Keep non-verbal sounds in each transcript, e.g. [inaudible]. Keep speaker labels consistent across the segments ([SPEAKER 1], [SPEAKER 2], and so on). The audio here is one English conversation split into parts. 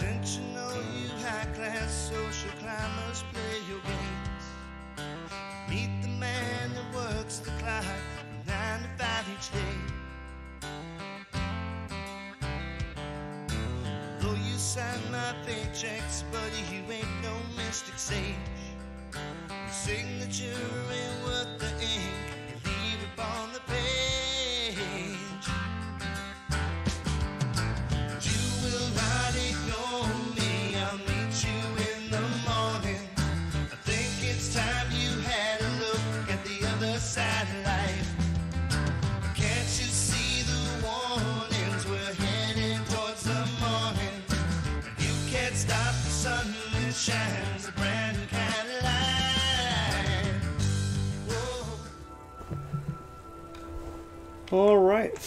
[SPEAKER 1] Intentional, you high class social climbers play your games. Meet the man that works the clock from nine to five each day. Though you sign my paychecks, buddy, you ain't no mystic sage. Your signature ain't worth the ink.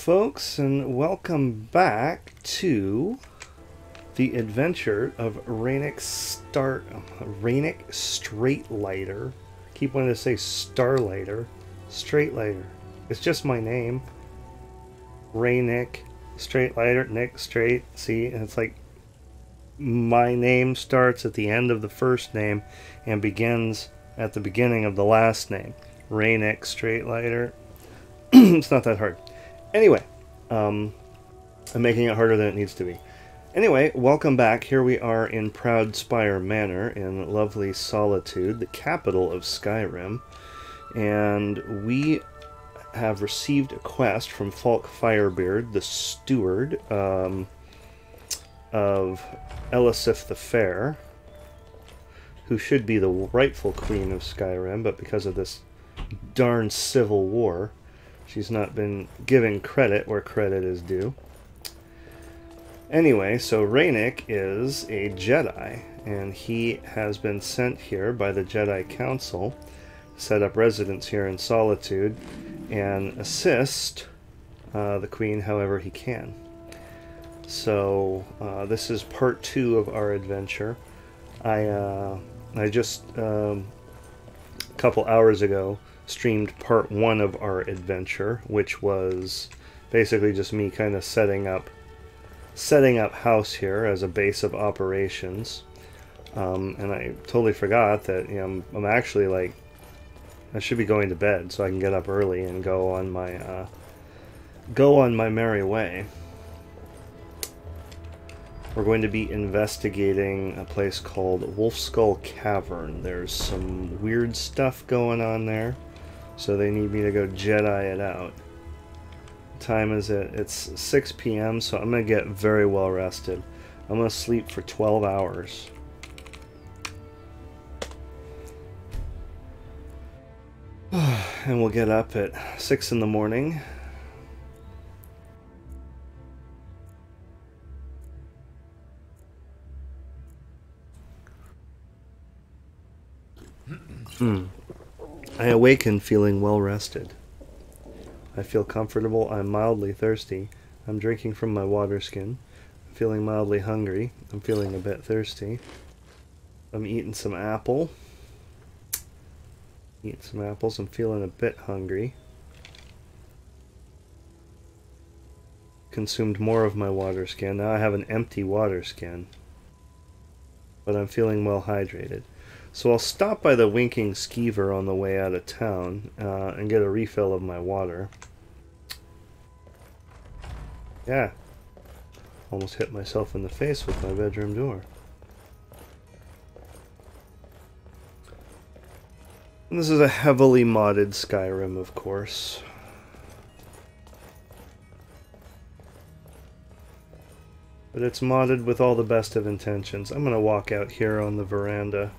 [SPEAKER 2] Folks, and welcome back to the adventure of Rainnick Star Rainnick Straightlighter. Keep wanting to say Starlighter, Straightlighter. It's just my name. Rainnick Straightlighter, Nick Straight. See, and it's like my name starts at the end of the first name and begins at the beginning of the last name. Rainnick Straightlighter. [clears throat] it's not that hard. Anyway, um, I'm making it harder than it needs to be. Anyway, welcome back. Here we are in Proudspire Manor in lovely Solitude, the capital of Skyrim. And we have received a quest from Falk Firebeard, the steward um, of Elisif the Fair, who should be the rightful queen of Skyrim, but because of this darn civil war, she's not been given credit where credit is due. Anyway, so Rainnick is a Jedi, and he has been sent here by the Jedi Council set up residence here in Solitude and assist uh, the Queen however he can. So uh, this is part two of our adventure. I uh, I just um, a couple hours ago streamed part one of our adventure, which was basically just me kind of setting up setting up house here as a base of operations. Um, and I totally forgot that you know, I'm, actually like I should be going to bed so I can get up early and go on my uh, go on my merry way. We're going to be investigating a place called Wolfskull Cavern. There's some weird stuff going on there, so they need me to go Jedi it out. Time is it? It's 6 p.m., so I'm gonna get very well rested. I'm gonna sleep for 12 hours. [sighs] and we'll get up at 6 in the morning. Hmm. I awaken feeling well rested. I feel comfortable. I'm mildly thirsty. I'm drinking from my water skin. I'm feeling mildly hungry. I'm feeling a bit thirsty. I'm eating some apple. Eating some apples. I'm feeling a bit hungry. Consumed more of my water skin. Now I have an empty water skin. But I'm feeling well hydrated. So I'll stop by the Winking Skeever on the way out of town uh, and get a refill of my water. Yeah. Almost hit myself in the face with my bedroom door. This is a heavily modded Skyrim, of course. But it's modded with all the best of intentions. I'm going to walk out here on the veranda.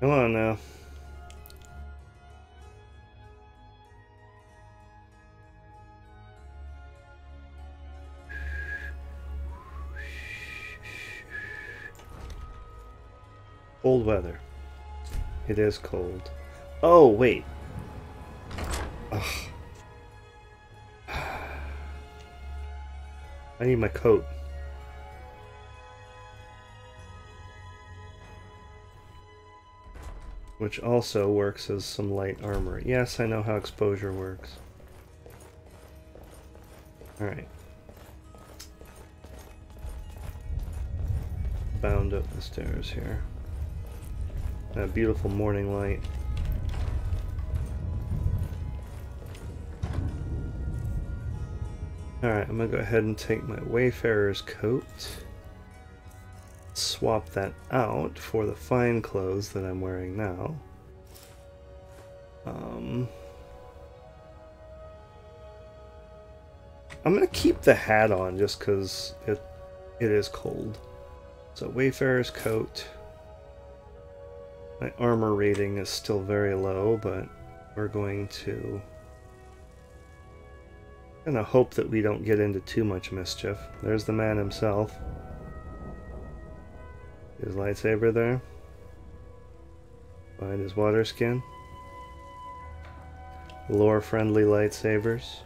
[SPEAKER 2] Come on now. Cold weather. It is cold. Oh, wait. Ugh. [sighs] I need my coat. Which also works as some light armor. Yes, I know how exposure works. Alright. Bound up the stairs here. That beautiful morning light. Alright, I'm gonna go ahead and take my Wayfarer's coat swap that out for the fine clothes that I'm wearing now. Um, I'm gonna keep the hat on just because it it is cold. So Wayfarer's coat. My armor rating is still very low, but we're going to gonna hope that we don't get into too much mischief. There's the man himself. His lightsaber there. Behind his water skin. Lore friendly lightsabers.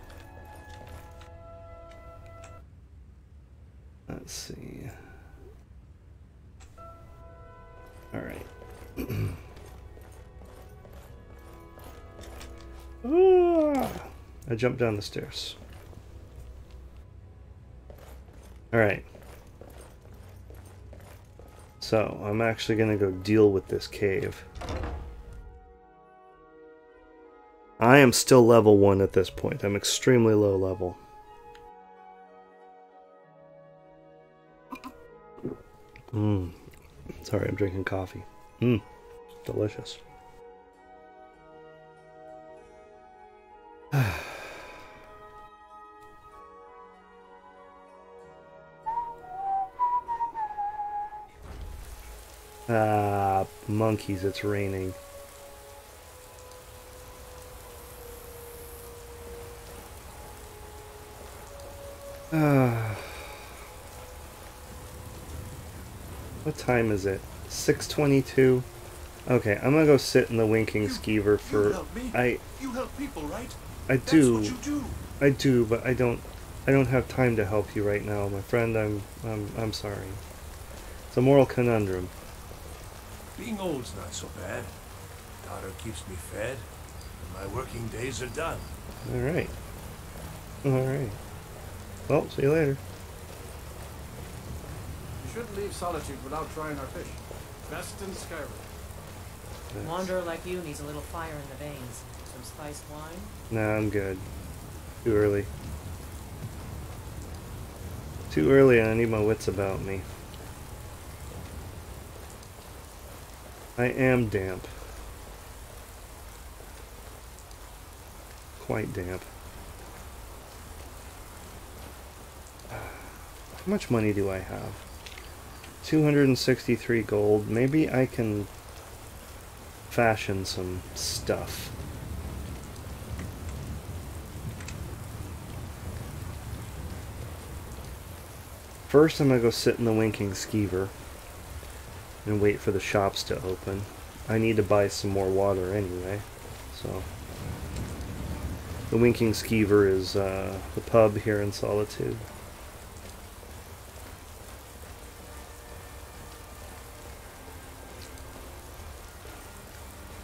[SPEAKER 2] Let's see. Alright. [clears throat] ah, I jumped down the stairs. Alright. So, I'm actually going to go deal with this cave. I am still level 1 at this point. I'm extremely low level. Mmm. Sorry, I'm drinking coffee. Mmm. Delicious. [sighs] [sighs] Ah, monkeys, it's raining. Ah. [sighs] What time is it? 622? Okay, I'm gonna go sit in the winking skeever for I
[SPEAKER 3] You help people, right?
[SPEAKER 2] I
[SPEAKER 3] That's
[SPEAKER 2] do.
[SPEAKER 3] what you do.
[SPEAKER 2] I do, but I don't I don't have time to help you right now, my friend. I'm I'm I'm sorry. It's a moral conundrum.
[SPEAKER 3] Being old's not so bad. Daughter keeps me fed, and my working days are done.
[SPEAKER 2] All right. All right. Well, see you later.
[SPEAKER 4] You shouldn't leave Solitude without trying our fish. Best in Skyrim.
[SPEAKER 2] That's-
[SPEAKER 5] Wanderer like you needs a little fire in the veins. Some spiced wine?
[SPEAKER 2] Nah, I'm good. Too early. Too early and I need my wits about me. I am damp. Quite damp. How much money do I have? 263 gold. Maybe I can fashion some stuff. First, I'm gonna go sit in the Winking Skeever and wait for the shops to open. I need to buy some more water anyway, so. The Winking Skeever is uh, the pub here in Solitude.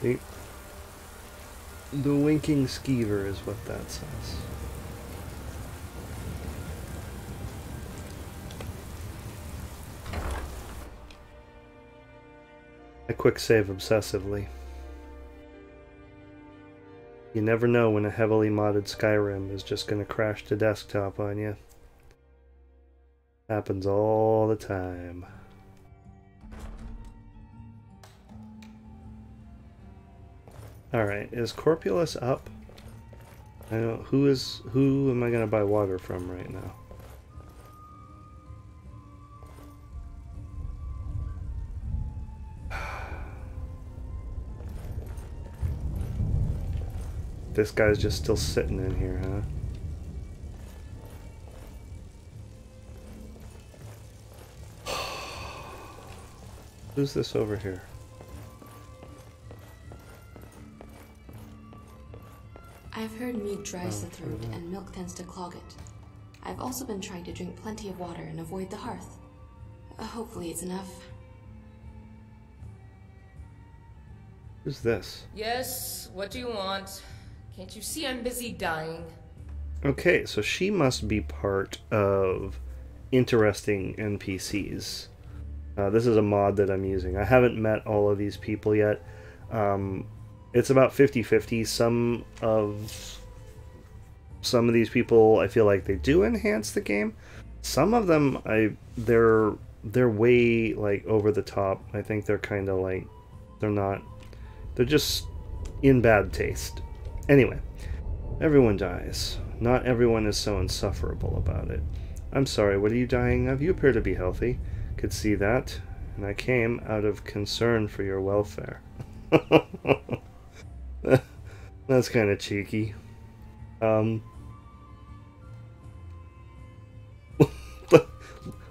[SPEAKER 2] The, the Winking Skeever is what that says. I quick save obsessively. You never know when a heavily modded Skyrim is just going to crash the desktop on you. Happens all the time. Alright, is Corpulus up? I know who is who am I gonna buy water from right now? This guy's just still sitting in here, huh? [sighs] Who's this over here?
[SPEAKER 6] I've heard meat dries
[SPEAKER 2] Oh,
[SPEAKER 6] the throat and milk tends to clog it. I've also been trying to drink plenty of water and avoid the hearth. Uh, hopefully it's enough.
[SPEAKER 2] Who's this?
[SPEAKER 7] Yes, what do you want? Can't you see I'm busy dying?
[SPEAKER 2] Okay, so she must be part of interesting NPCs. Uh, this is a mod that I'm using. I haven't met all of these people yet. Um, it's about 50-50. Some of some of these people I feel like they do enhance the game. Some of them I they're they're way like over the top. I think they're kind of like they're not they're just in bad taste. Anyway, everyone dies. Not everyone is so insufferable about it. I'm sorry, what are you dying of? You appear to be healthy. Could see that, and I came out of concern for your welfare. [laughs] That's kind of cheeky. Um, [laughs]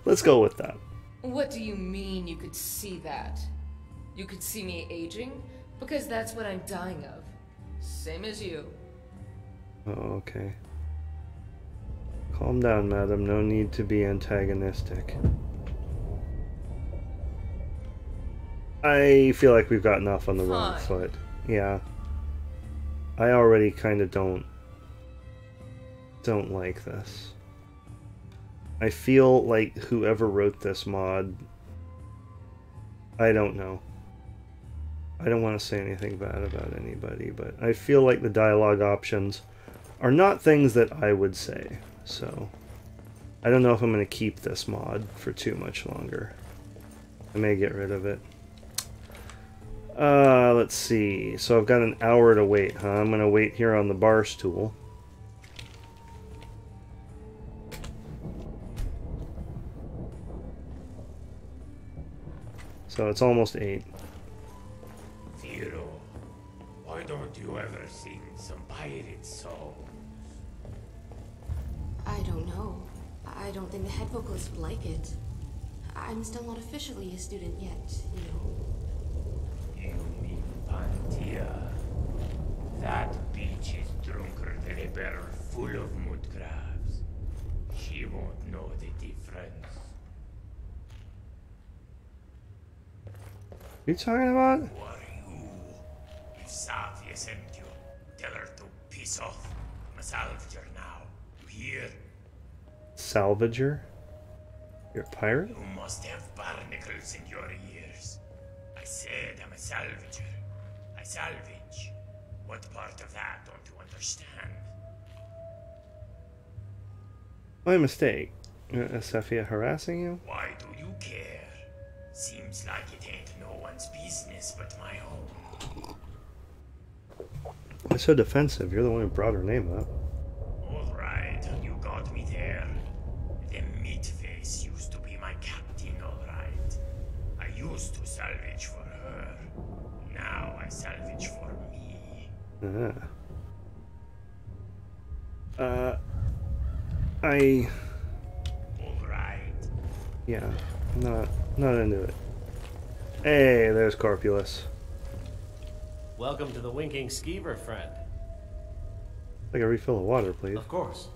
[SPEAKER 2] let's go with that.
[SPEAKER 7] What do you mean you could see that? You could see me aging? Because that's what I'm dying of. Same as you.
[SPEAKER 2] Oh, okay. Calm down, madam. No need to be antagonistic. I feel like we've gotten off on the wrong foot. Yeah. I already kind of don't don't like this. I feel like whoever wrote this mod I don't know. I don't want to say anything bad about anybody, but I feel like the dialogue options are not things that I would say. So I don't know if I'm going to keep this mod for too much longer. I may get rid of it. Uh, let's see. So I've got an hour to wait, huh? I'm going to wait here on the bar stool. So it's almost 8.
[SPEAKER 6] I don't think the head vocalist would like it. I'm still not officially a student yet, you know.
[SPEAKER 8] You mean Pantea? That bitch is drunker than a barrel full of mud crabs. She won't know the difference.
[SPEAKER 2] you talking about?
[SPEAKER 8] Who are you? If Sathya sent you, tell her to piss off. I'm a salvager now. You hear?
[SPEAKER 2] Salvager? You're a pirate?
[SPEAKER 8] You must have barnacles in your ears. I said I'm a salvager. I salvage. What part of that don't you understand?
[SPEAKER 2] My mistake. Uh, is Cephia harassing you?
[SPEAKER 8] Why do you care? Seems like it ain't no one's business but my own.
[SPEAKER 2] It's so defensive. You're the one who brought her name up.
[SPEAKER 8] All right, you got me there. Now salvage for me.
[SPEAKER 2] Ah. Uh, I
[SPEAKER 8] All right.
[SPEAKER 2] yeah, not not into it. Hey, there's Corpulus.
[SPEAKER 9] Welcome to the Winking Skeever, friend.
[SPEAKER 2] Like a refill of water, please.
[SPEAKER 9] Of course.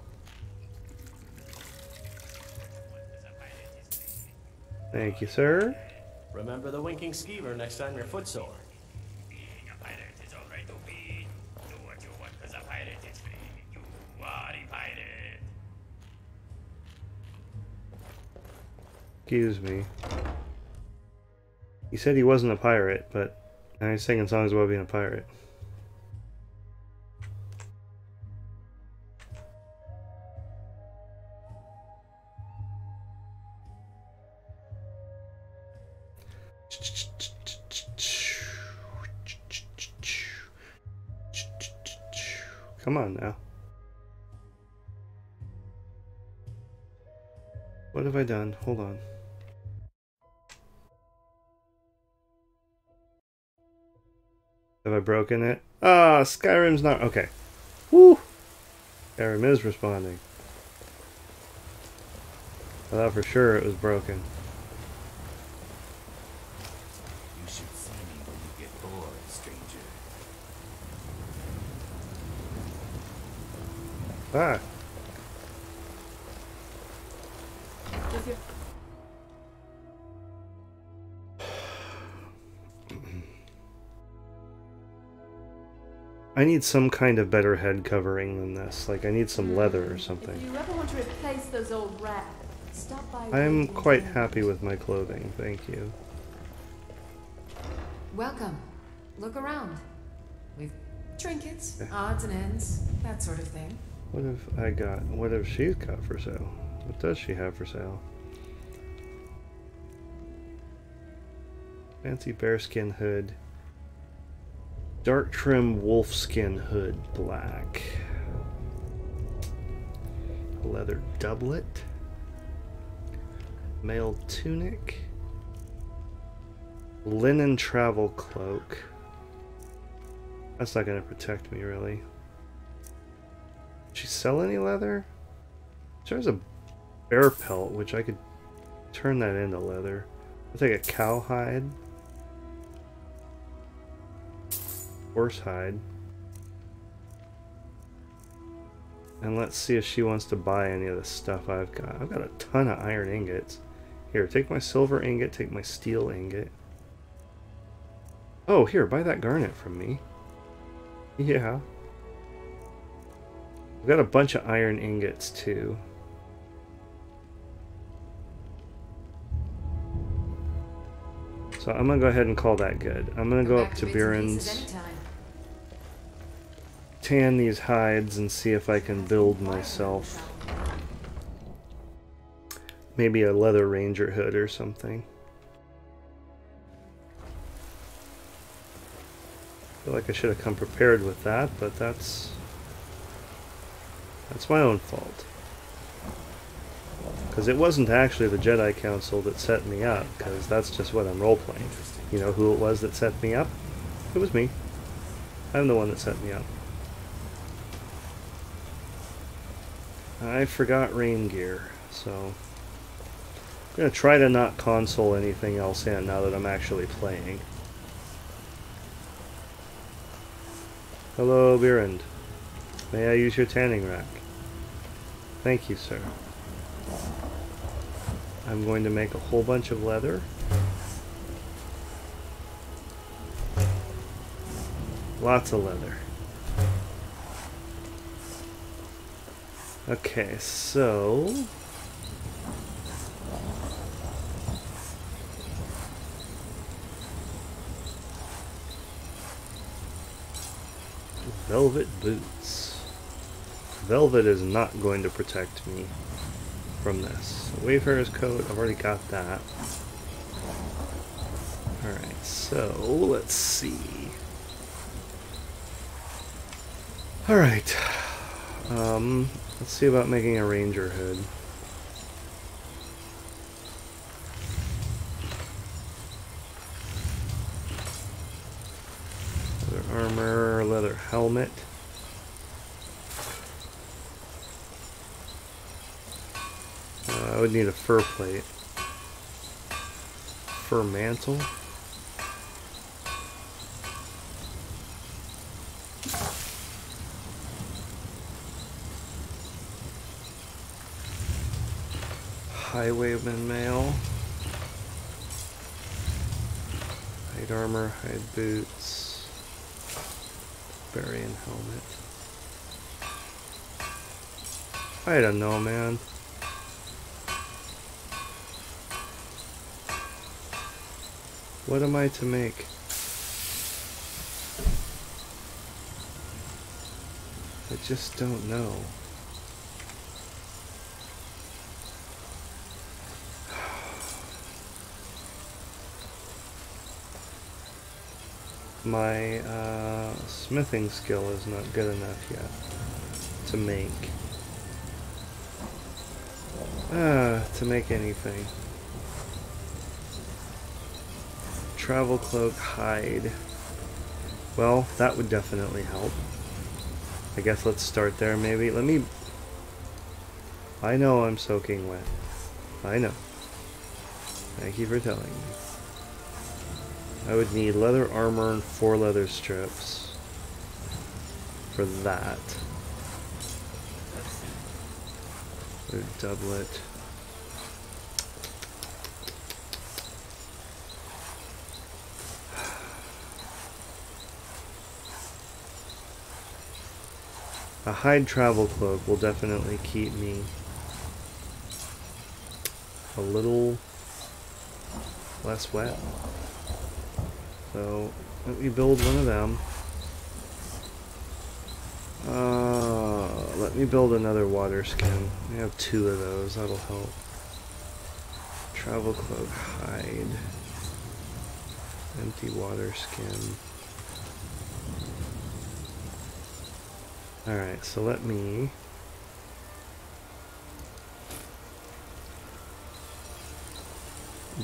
[SPEAKER 2] Thank you, sir.
[SPEAKER 9] Remember the Winking Skeever next time you're footsore.
[SPEAKER 2] Excuse me. He said he wasn't a pirate, but now he's singing songs about being a pirate. Come on now. What have I done? Hold on. Have I broken it? Ah, Skyrim's not. Okay. Woo! Skyrim is responding. I thought for sure it was broken.
[SPEAKER 3] You should see me when you get bored, stranger.
[SPEAKER 2] Ah. I need some kind of better head covering than this. Like I need some leather or something.
[SPEAKER 10] If you ever want to replace those old rags, stop by.
[SPEAKER 2] I'm quite happy with my clothing, thank you.
[SPEAKER 7] Welcome. Look around. We've trinkets, odds and ends, that sort of thing.
[SPEAKER 2] What have I got? What have she's got for sale? What does she have for sale? Fancy bearskin hood. Dark trim wolfskin hood, black. Leather doublet. Male tunic. Linen travel cloak. That's not going to protect me, really. Did she sell any leather? There's a bear pelt, which I could turn that into leather. I'll take a cow hide. Horse hide. And let's see if she wants to buy any of the stuff I've got. I've got a ton of iron ingots. Here, take my silver ingot, take my steel ingot. Oh, here, buy that garnet from me. Yeah. I've got a bunch of iron ingots too. So I'm gonna go ahead and call that good. I'm gonna go up to
[SPEAKER 7] bits and pieces Beirand's.
[SPEAKER 2] Tan these hides, and see if I can build myself maybe a leather ranger hood or something. feel like I should have come prepared with that, but that's that's my own fault. Because it wasn't actually the Jedi Council that set me up, because that's just what I'm role-playing. You know who it was that set me up? It was me. I'm the one that set me up. I forgot rain gear, so... I'm going to try to not console anything else in now that I'm actually playing. Hello, Beirand. May I use your tanning rack? Thank you, sir. I'm going to make a whole bunch of leather. Lots of leather. Okay, so... Velvet boots. Velvet is not going to protect me from this. Wayfarer's coat, I've already got that. Alright, so let's see. Alright. Um, let's see about making a ranger hood. Leather armor, leather helmet. Uh, I would need a fur plate. Fur mantle. Highwayman mail. Hide armor, hide boots. Barbarian helmet. I don't know, man. What am I to make? I just don't know. My uh, smithing skill is not good enough yet to make uh, to make anything. Travel cloak, hide. Well, that would definitely help. I guess let's start there maybe. Let me... I know I'm soaking wet. I know. Thank you for telling me. I would need leather armor and four leather strips for that. Leather doublet. A hide travel cloak will definitely keep me a little less wet. So let me build one of them. Uh, let me build another water skin. We have two of those, that'll help. Travel cloak, hide. Empty water skin. Alright, so let me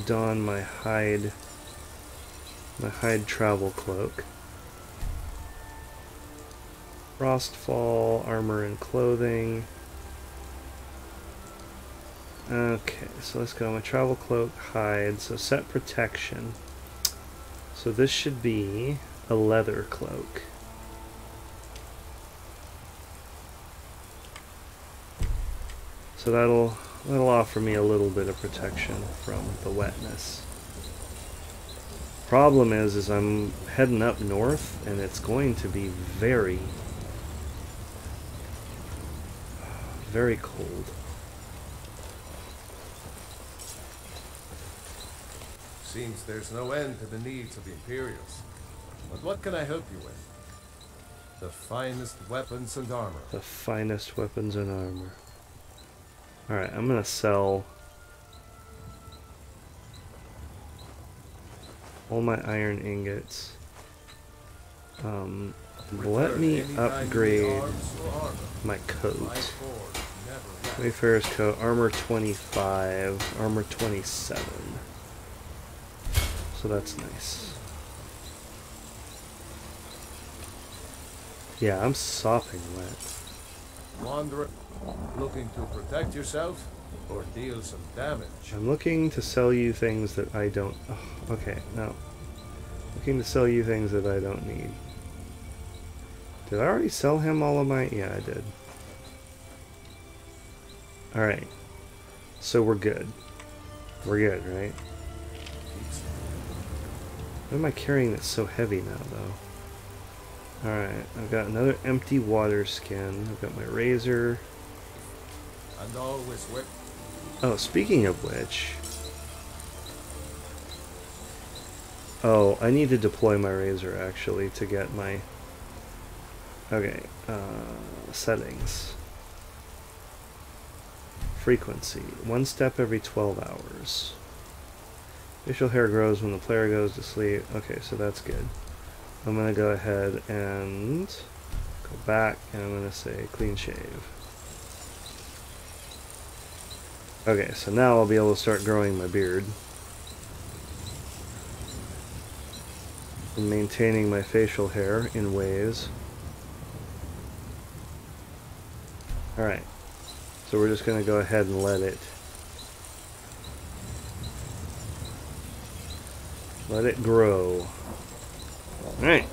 [SPEAKER 2] don my hide my hide travel cloak. Frostfall, armor and clothing. Okay, so let's go. My travel cloak, hide. So set protection. So this should be a leather cloak. So that'll that'll offer me a little bit of protection from the wetness. Problem is, is I'm heading up north, and it's going to be very, very cold.
[SPEAKER 3] Seems there's no end to the needs of the Imperials. But what can I help you with? The finest weapons and armor.
[SPEAKER 2] The finest weapons and armor. Alright, I'm gonna sell all my iron ingots. Um, let me upgrade my coat. Wayfarer's coat, armor 25, armor 27. So that's nice. Yeah, I'm sopping wet.
[SPEAKER 3] Wanderer, looking to protect yourself or deal some damage?
[SPEAKER 2] I'm looking to sell you things that I don't... Oh, okay, no. Looking to sell you things that I don't need. Did I already sell him all of my... Yeah, I did. Alright. So we're good. We're good, right? What am I carrying that's so heavy now, though? Alright, I've got another empty water skin. I've got my razor.
[SPEAKER 3] And always with
[SPEAKER 2] Oh, speaking of which... Oh, I need to deploy my razor, actually, to get my... Okay, uh, settings. Frequency. One step every 12 hours. Facial hair grows when the player goes to sleep. Okay, so that's good. I'm going to go ahead and go back, and I'm going to say clean shave. Okay, so now I'll be able to start growing my beard. And maintaining my facial hair in ways. Alright, so we're just going to go ahead and let it let it grow. Alright.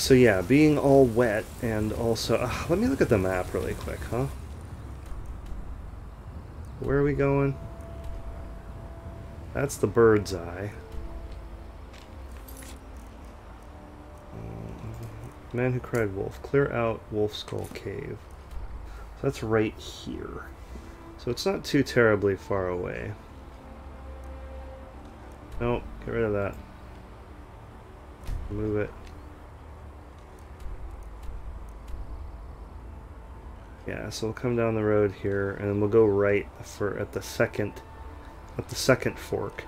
[SPEAKER 2] So yeah, being all wet and also... Uh, let me look at the map really quick, huh? Where are we going? That's the bird's eye. Uh, Man who cried wolf. Clear out Wolfskull Cave. So that's right here. So it's not too terribly far away. Nope, get rid of that. Move it. Yeah, so we'll come down the road here and we'll go right for at the second at the second fork.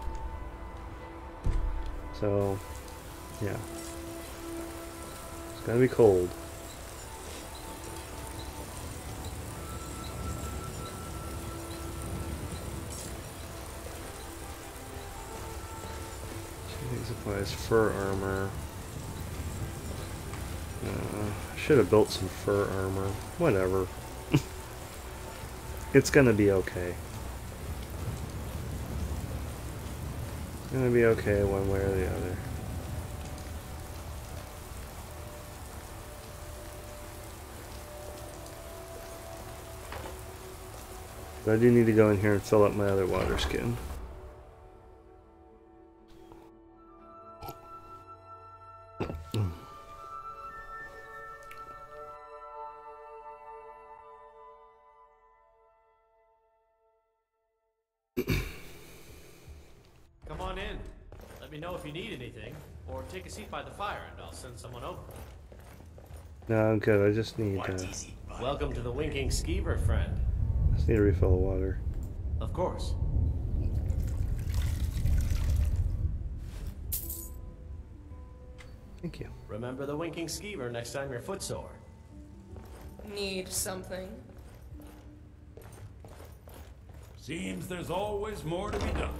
[SPEAKER 2] So yeah. It's gonna be cold. supplies, fur armor. Uh, should have built some fur armor. Whatever. It's gonna be okay. It's gonna be okay one way or the other. But I do need to go in here and fill up my other water skin.
[SPEAKER 9] Or take a seat by the fire and I'll send someone over.
[SPEAKER 2] No, I'm good. I just need
[SPEAKER 8] What
[SPEAKER 2] uh,
[SPEAKER 8] is it, buddy?
[SPEAKER 9] Welcome to the Winking Skeever, friend.
[SPEAKER 2] just need a refill of water.
[SPEAKER 9] Of course.
[SPEAKER 2] Thank you.
[SPEAKER 9] Remember the Winking Skeever next time you're footsore.
[SPEAKER 7] Need something?
[SPEAKER 11] Seems there's always more to be done.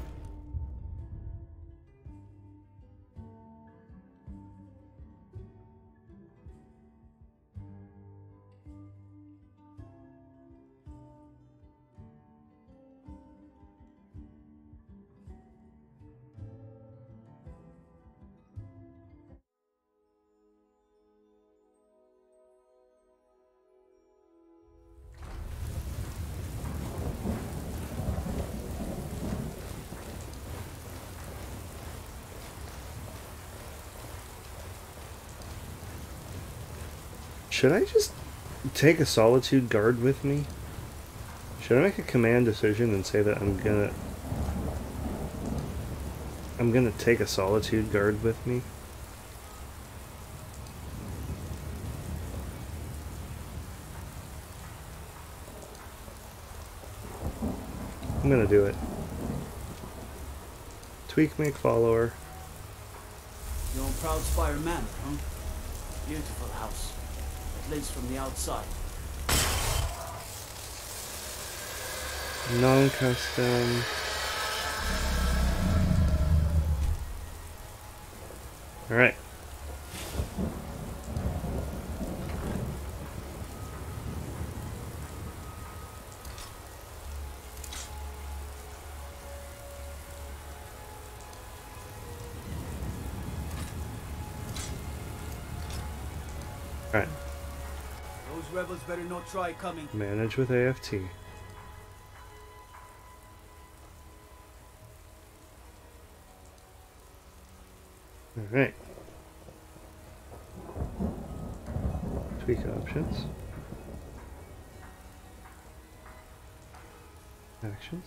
[SPEAKER 2] Should I just take a solitude guard with me? Should I make a command decision and say that I'm gonna I'm gonna take a solitude guard with me? I'm gonna do it. Tweak make follower.
[SPEAKER 12] Your own Proudspire man, huh? Beautiful house. At from the outside.
[SPEAKER 2] Non-custom. Alright,
[SPEAKER 12] try coming.
[SPEAKER 2] manage with AFT. Alright. Tweak options. Actions.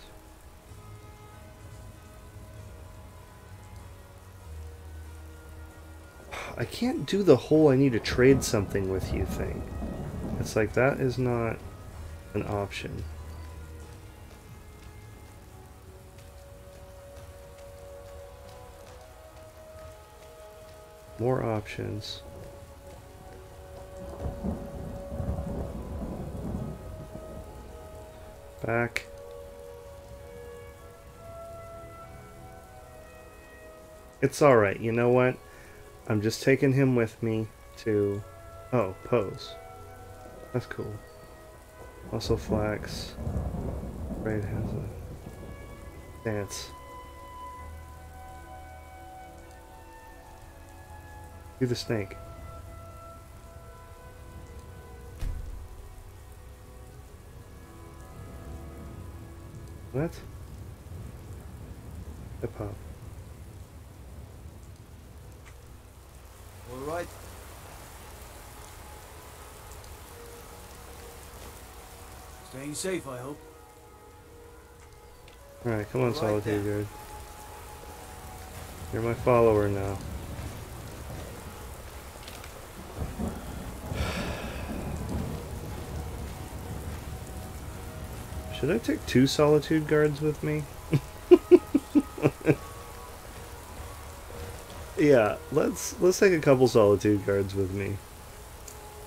[SPEAKER 2] I can't do the whole I need to trade something with you thing. It's like that is not an option. More options. Back. It's alright, you know what? I'm just taking him with me to... Oh, pose. That's cool. Also flax. Raid has a... Dance. Do the snake. What? Hip hop.
[SPEAKER 12] Alright. Safe, I hope.
[SPEAKER 2] Alright, come on,
[SPEAKER 12] Right
[SPEAKER 2] Solitude. Guard. You're my follower now. Should I take two Solitude Guards with me? [laughs] yeah, let's let's take a couple Solitude Guards with me.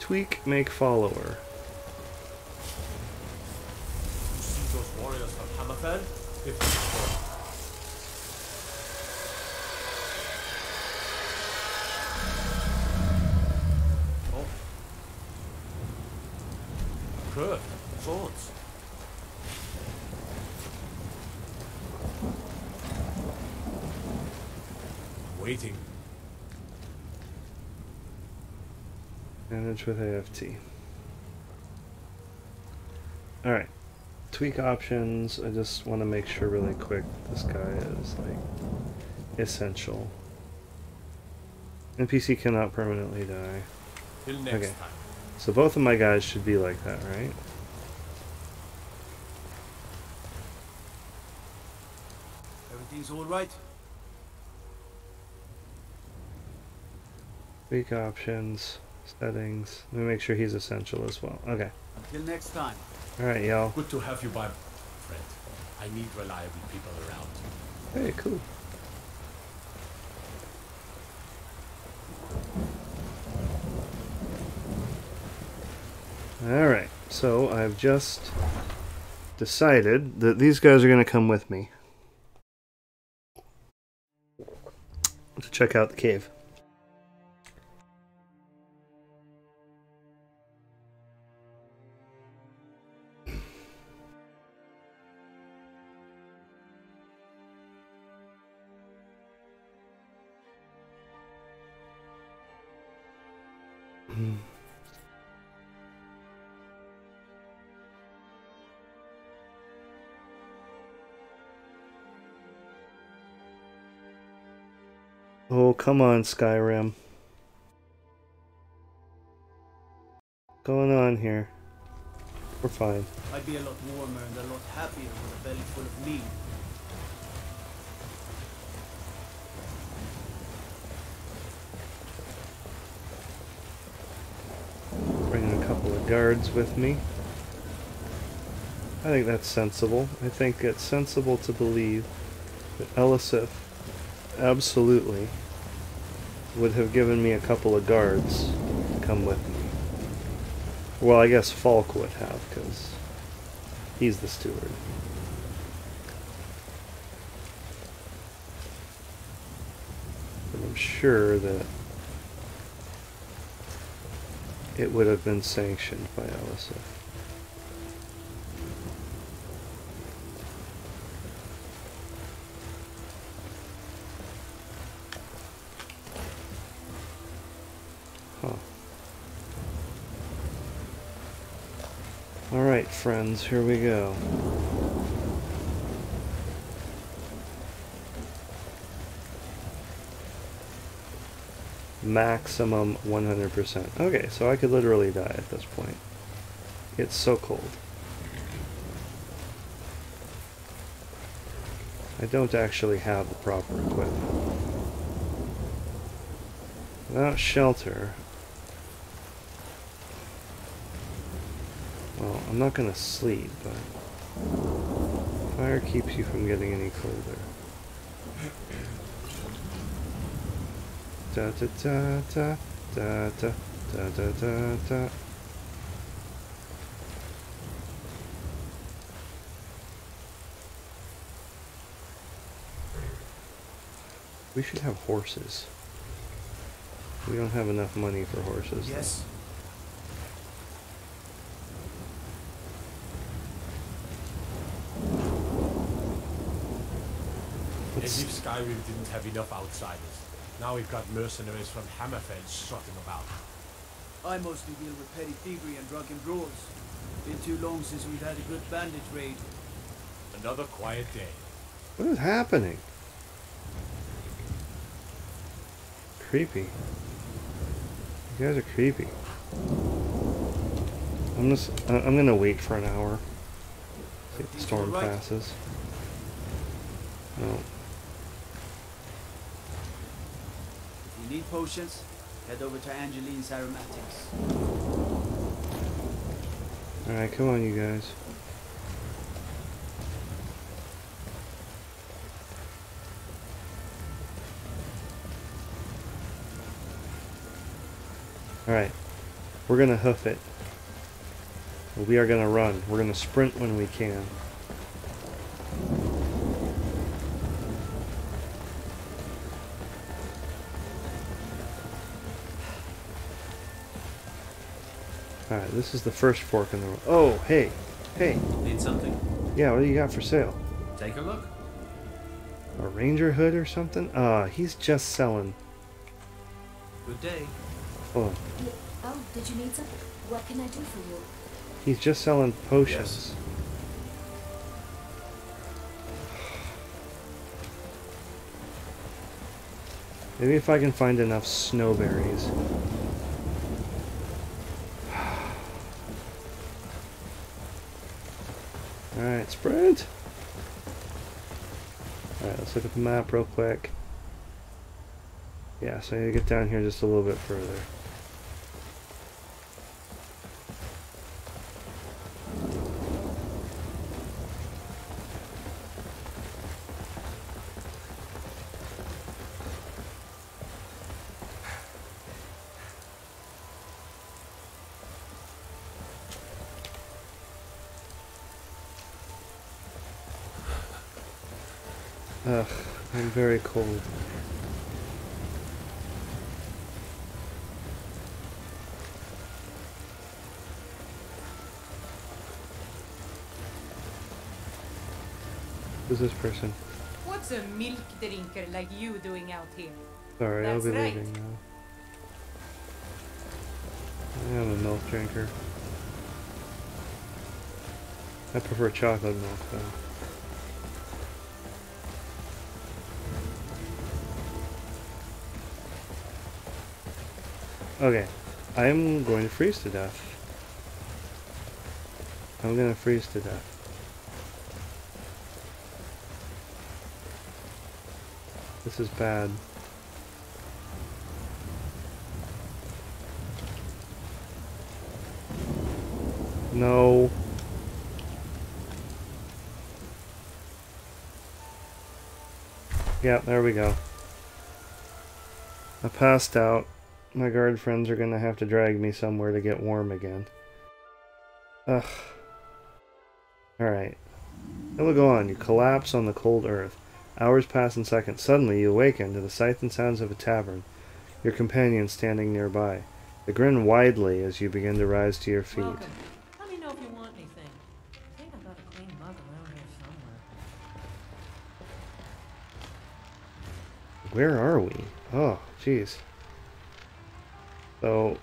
[SPEAKER 2] Tweak, make follower.
[SPEAKER 9] You see those warriors from Hammerfell? If you Oh. Good. Swords.
[SPEAKER 11] Waiting.
[SPEAKER 2] Manage with AFT. Alright. Tweak options. I just want to make sure really quick this guy is like essential. NPC cannot permanently die.
[SPEAKER 11] Till next
[SPEAKER 2] Okay.
[SPEAKER 11] time.
[SPEAKER 2] So both of my guys should be like that, right?
[SPEAKER 12] Everything's alright?
[SPEAKER 2] Weak options, settings. Let me make sure he's essential as well. Okay.
[SPEAKER 1] Until next time.
[SPEAKER 2] Alright, y'all.
[SPEAKER 3] Good to have you by, friend. I need reliable people around.
[SPEAKER 2] Hey, cool. Alright, so I've just decided that these guys are going to come with me to check out the cave. Come on, Skyrim. What's going on here? We're fine.
[SPEAKER 1] I'd be a lot warmer and a lot happier with a belly full of meat.
[SPEAKER 2] Bringing a couple of guards with me. I think that's sensible. I think it's sensible to believe that Elisif absolutely would have given me a couple of guards to come with me. Well, I guess Falk would have, because he's the steward. But I'm sure that it would have been sanctioned by Elisif. Friends, here we go. Maximum 100%. Okay, so I could literally die at this point. It's so cold. I don't actually have the proper equipment. Without shelter, well, I'm not gonna sleep, but fire keeps you from getting any colder. Da da da da da da da da da da. We should have horses. We don't have enough money for horses. though.
[SPEAKER 3] As if Skyrim didn't have enough outsiders. Now we've got mercenaries from Hammerfell strutting about.
[SPEAKER 1] I mostly deal with petty thievery and drunken brawls. Been too long since we've had a good bandit raid.
[SPEAKER 3] Another quiet day.
[SPEAKER 2] What is happening? Creepy. You guys are creepy. I'm just. I- I'm gonna wait for an hour. See if the storm
[SPEAKER 1] alright?
[SPEAKER 2] passes. No.
[SPEAKER 1] If you need potions, head over to Angeline's Aromatics.
[SPEAKER 2] Alright, come on, you guys. Alright, we're gonna hoof it. We are gonna run. We're gonna sprint when we can. Alright, this is the first fork in the road. Oh, hey, hey.
[SPEAKER 13] Need something?
[SPEAKER 2] Yeah, what do you got for sale?
[SPEAKER 13] Take a look.
[SPEAKER 2] A ranger hood or something? Ah, he's just selling.
[SPEAKER 1] Good day.
[SPEAKER 2] Hold on.
[SPEAKER 14] Oh, did you need something? What can I do for you?
[SPEAKER 2] He's just selling potions. Maybe if I can find enough snowberries. Sprint! Alright, let's look at the map real quick. Yeah, so I need to get down here just a little bit further. Ugh, I'm very cold. Who's this person?
[SPEAKER 5] What's a milk drinker like you doing out here?
[SPEAKER 2] Sorry, I'll be
[SPEAKER 5] right.
[SPEAKER 2] leaving now. I am a milk drinker. I prefer chocolate milk though. Okay, I'm going to freeze to death. I'm gonna freeze to death. This is bad. No. Yeah, there we go. I passed out. My guard friends are gonna have to drag me somewhere to get warm again. Ugh. Alright. It will go on. You collapse on the cold earth. Hours pass in seconds. Suddenly you awaken to the sights and sounds of a tavern. Your companion standing nearby. They grin widely as you begin to rise to your feet.
[SPEAKER 5] Welcome. Let me know if you want anything. I think I got a clean mug around here somewhere.
[SPEAKER 2] Where are we? Oh, jeez. So,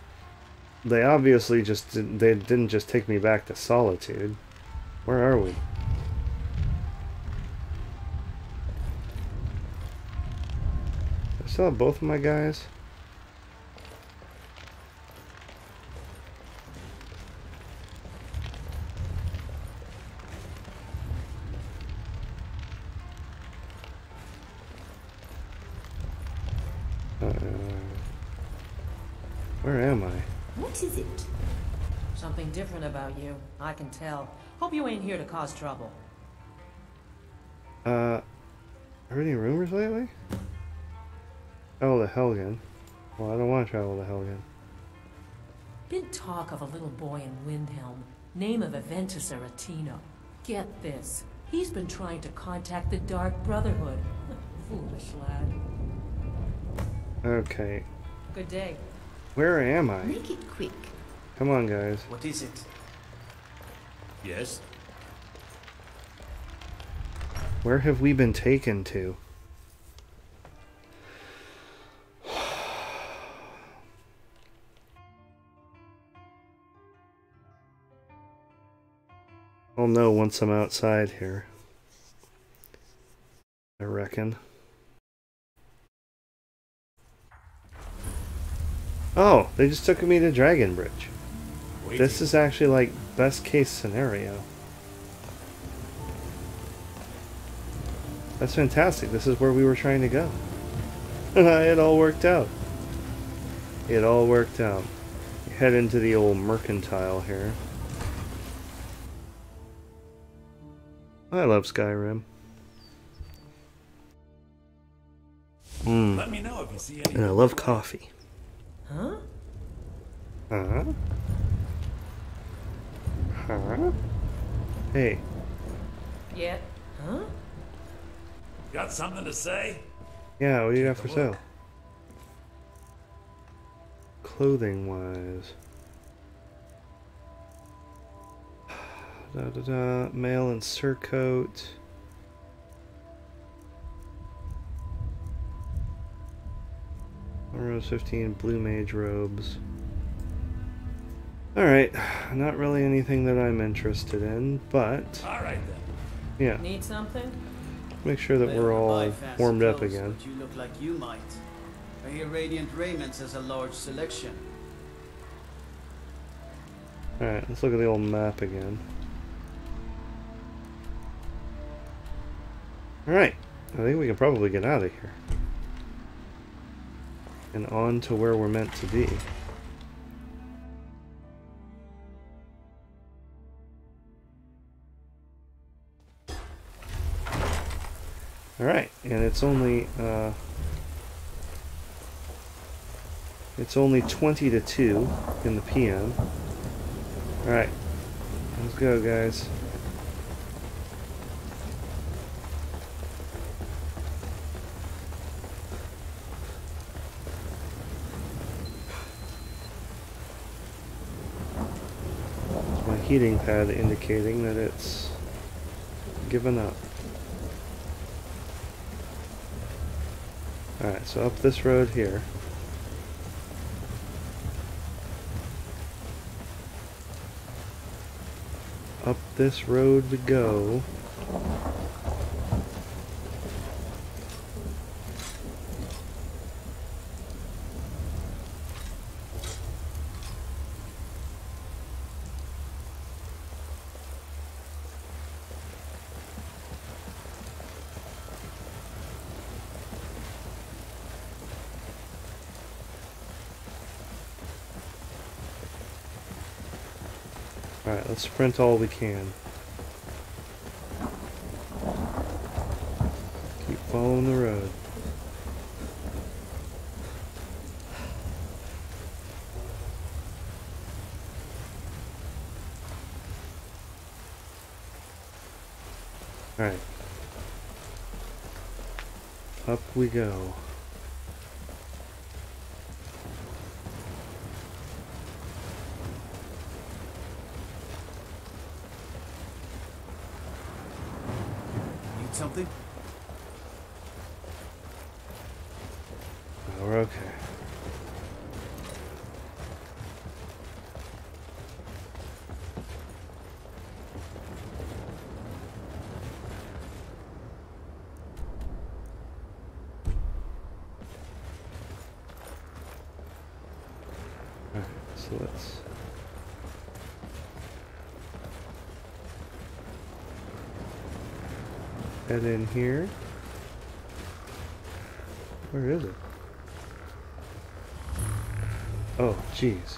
[SPEAKER 2] they obviously just did, they didn't just take me back to solitude. Where are we? I still have both of my guys.
[SPEAKER 5] Different about you. I can tell. Hope you ain't here to cause trouble.
[SPEAKER 2] Uh, heard any rumors lately? Oh, the Helgen. Well, I don't want to travel to Helgen.
[SPEAKER 5] Been talk of a little boy in Windhelm. Name of Aventus Aretino. Get this. He's been trying to contact the Dark Brotherhood. [laughs] Foolish lad.
[SPEAKER 2] Okay,
[SPEAKER 5] Good day.
[SPEAKER 2] where am I?
[SPEAKER 5] Make it quick.
[SPEAKER 2] Come on, guys.
[SPEAKER 12] What is it?
[SPEAKER 11] Yes?
[SPEAKER 2] Where have we been taken to? [sighs] I'll know once I'm outside here. I reckon. Oh, they just took me to Dragon Bridge. This is actually like best case scenario. That's fantastic. This is where we were trying to go. [laughs] it all worked out. It all worked out. Head into the old mercantile here. I love Skyrim. Mm.
[SPEAKER 15] Let me know if you see any.
[SPEAKER 2] And I love coffee.
[SPEAKER 5] Huh?
[SPEAKER 2] Uh Huh? Huh? Hey,
[SPEAKER 5] Yeah. Huh?
[SPEAKER 15] Got something to say?
[SPEAKER 2] yeah, what do you got for sale? Clothing wise. [sighs] Da da da. Male and surcoat. Rose 15 blue mage robes. Alright, [sighs] not really anything that I'm interested in, but
[SPEAKER 15] All right then.
[SPEAKER 2] yeah,
[SPEAKER 5] Need something?
[SPEAKER 2] make sure that
[SPEAKER 12] Well,
[SPEAKER 2] we're all
[SPEAKER 12] buy fancy
[SPEAKER 2] warmed up again.
[SPEAKER 12] You look like you might. I hear Radiant Raiments has a large selection.
[SPEAKER 2] Alright, let's look at the old map again. Alright, I think we can probably get out of here. and on to where we're meant to be. Alright, and it's only, uh, it's only 20 to 2 in the PM. Alright, let's go guys. my heating pad indicating that it's given up. Alright, so up this road here. Up this road we go. Alright, let's sprint all we can. Keep following the road. Alright. Up we go.
[SPEAKER 12] Need something?
[SPEAKER 2] Oh, we're okay. Alright, so let's in here. Where is it? Oh, jeez.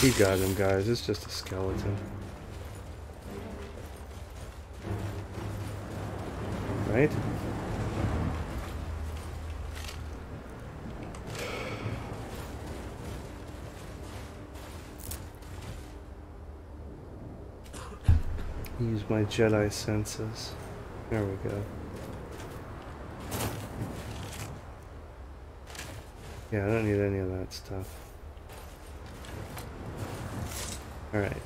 [SPEAKER 2] He got him, guys. It's just a skeleton. Right? My Jedi senses. There we go. Yeah, I don't need any of that stuff. Alright.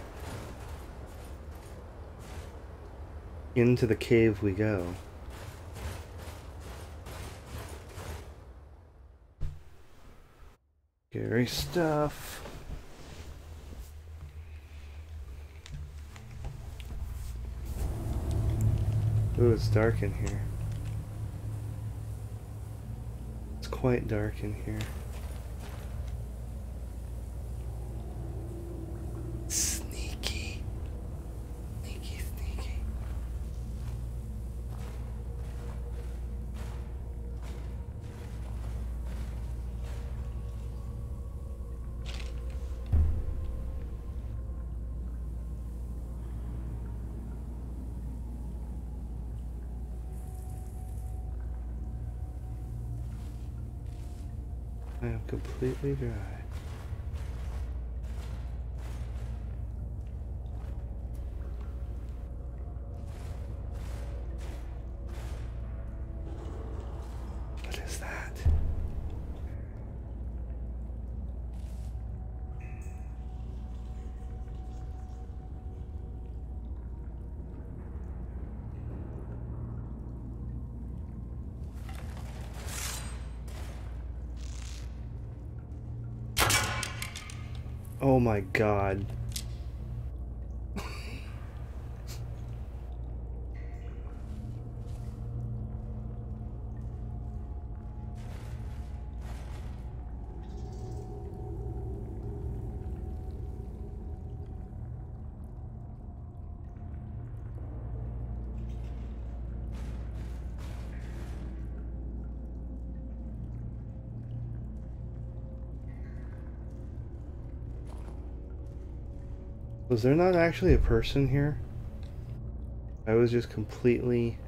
[SPEAKER 2] Into the cave we go. Scary stuff. Ooh, it's dark in here. It's quite dark in here. Completely Oh my god. Was there not actually a person here? I was just completely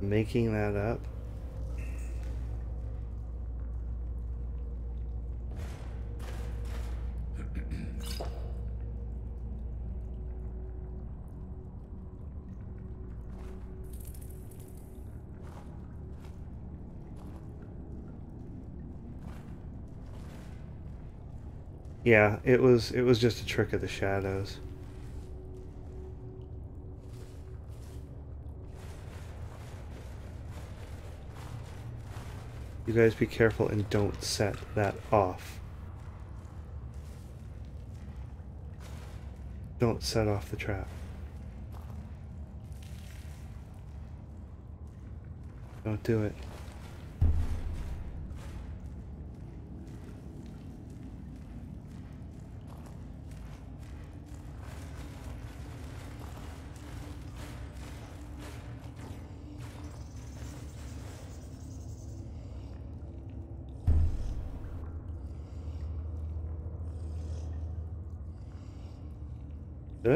[SPEAKER 2] making that up. Yeah, it was it was just a trick of the shadows. You guys be careful and don't set that off. Don't set off the trap. Don't do it.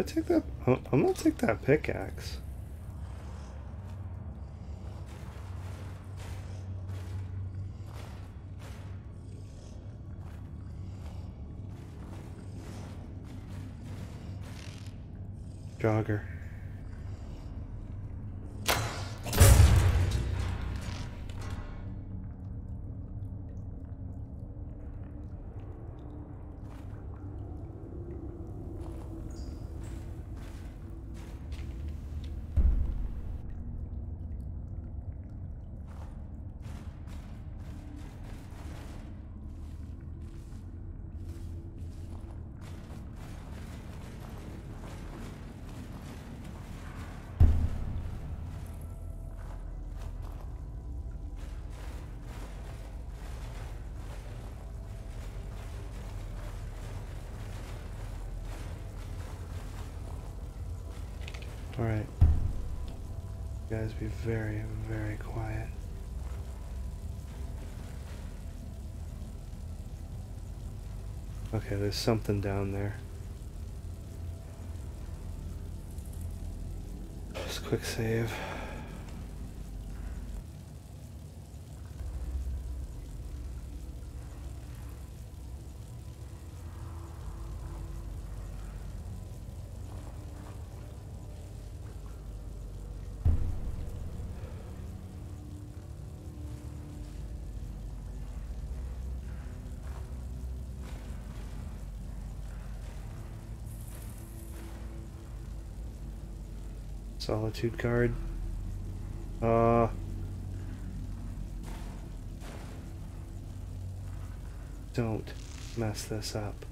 [SPEAKER 2] Take that? I'm gonna take that pickaxe. Jogger. Very, very quiet. Okay, there's something down there. Just quick save. Solitude card. Uh. Don't mess this up.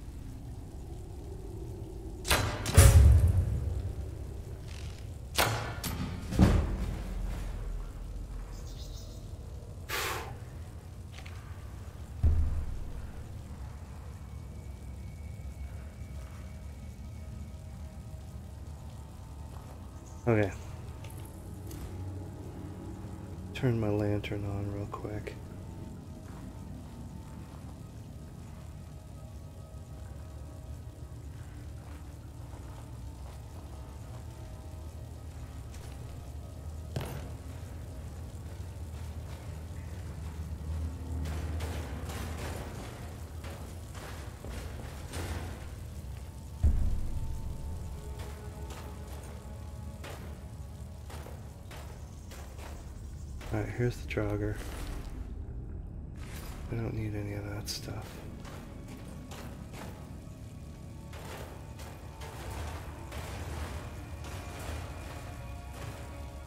[SPEAKER 2] Turn my lantern on real quick. Here's the jogger. I don't need any of that stuff.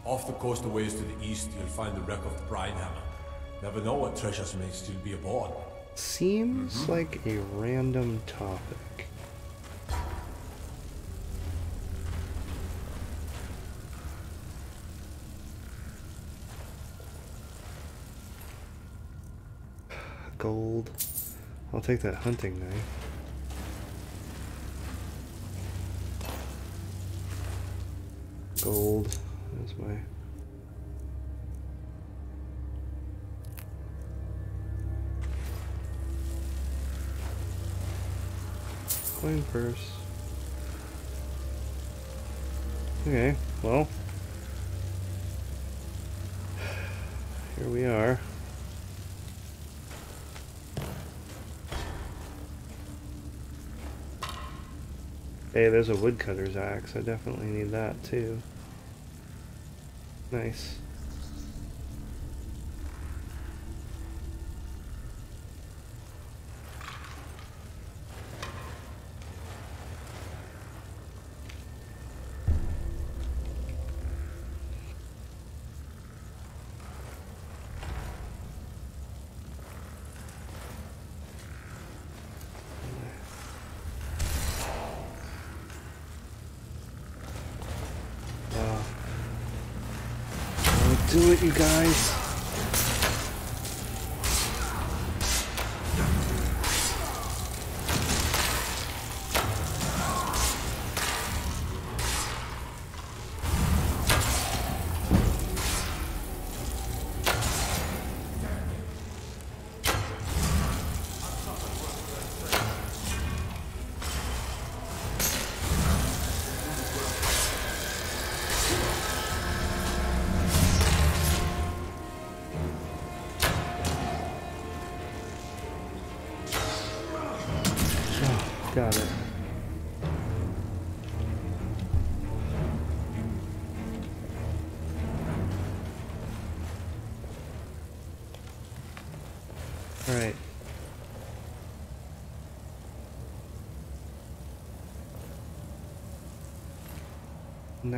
[SPEAKER 11] Off the coast a ways to the east, you'll find the wreck of the Brinehammer. Never know what treasures may still be aboard.
[SPEAKER 2] Seems mm-hmm. like a random topic. Take that hunting knife. Gold is my Coin purse. Okay, well. [sighs] Here we are. Hey, there's a woodcutter's axe. I definitely need that too. Nice.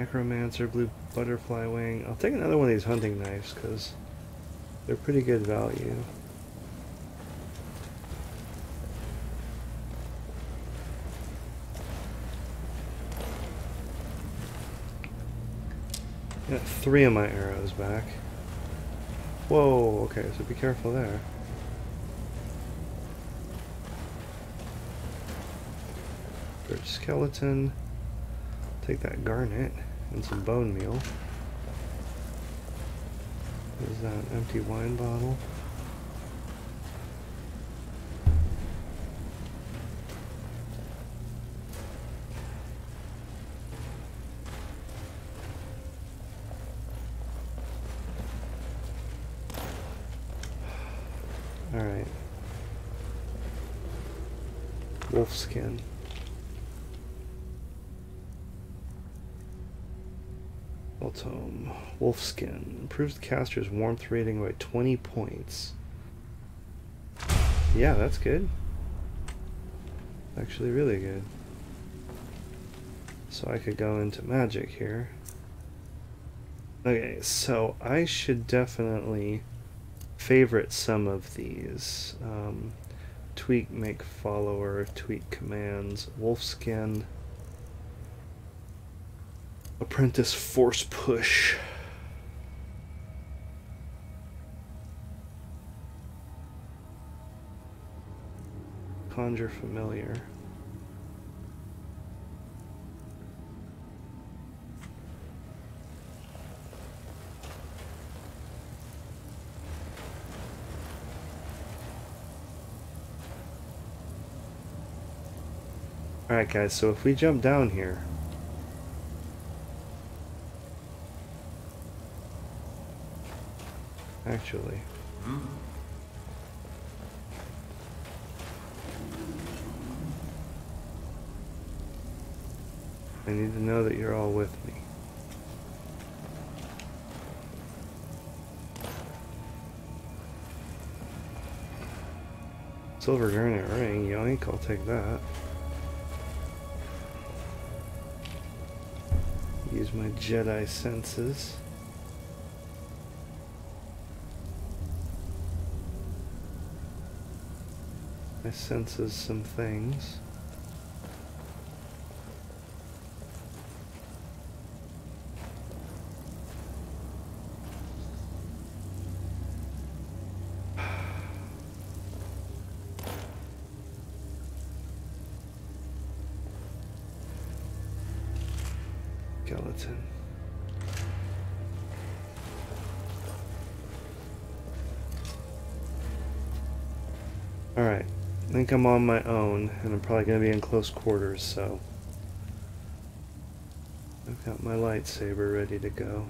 [SPEAKER 2] Necromancer, blue butterfly wing. I'll take another one of these hunting knives because they're pretty good value. Got three of my arrows back. Whoa, okay, so be careful there. Birch skeleton. Take that garnet and some bone meal. Is that? Empty wine bottle. Improves the caster's warmth rating by 20 points. Yeah, that's good. Actually, really good. So I could go into magic here. Okay, so I should definitely favorite some of these. Um, tweak make follower, tweak commands, wolfskin, apprentice force push. Conjure familiar. Alright guys, so if we jump down here, actually, hmm? I need to know that you're all with me. Silver garnet ring, yoink, I'll take that. Use my Jedi senses. I senses some things. I'm on my own, and I'm probably going to be in close quarters, so... I've got my lightsaber ready to go.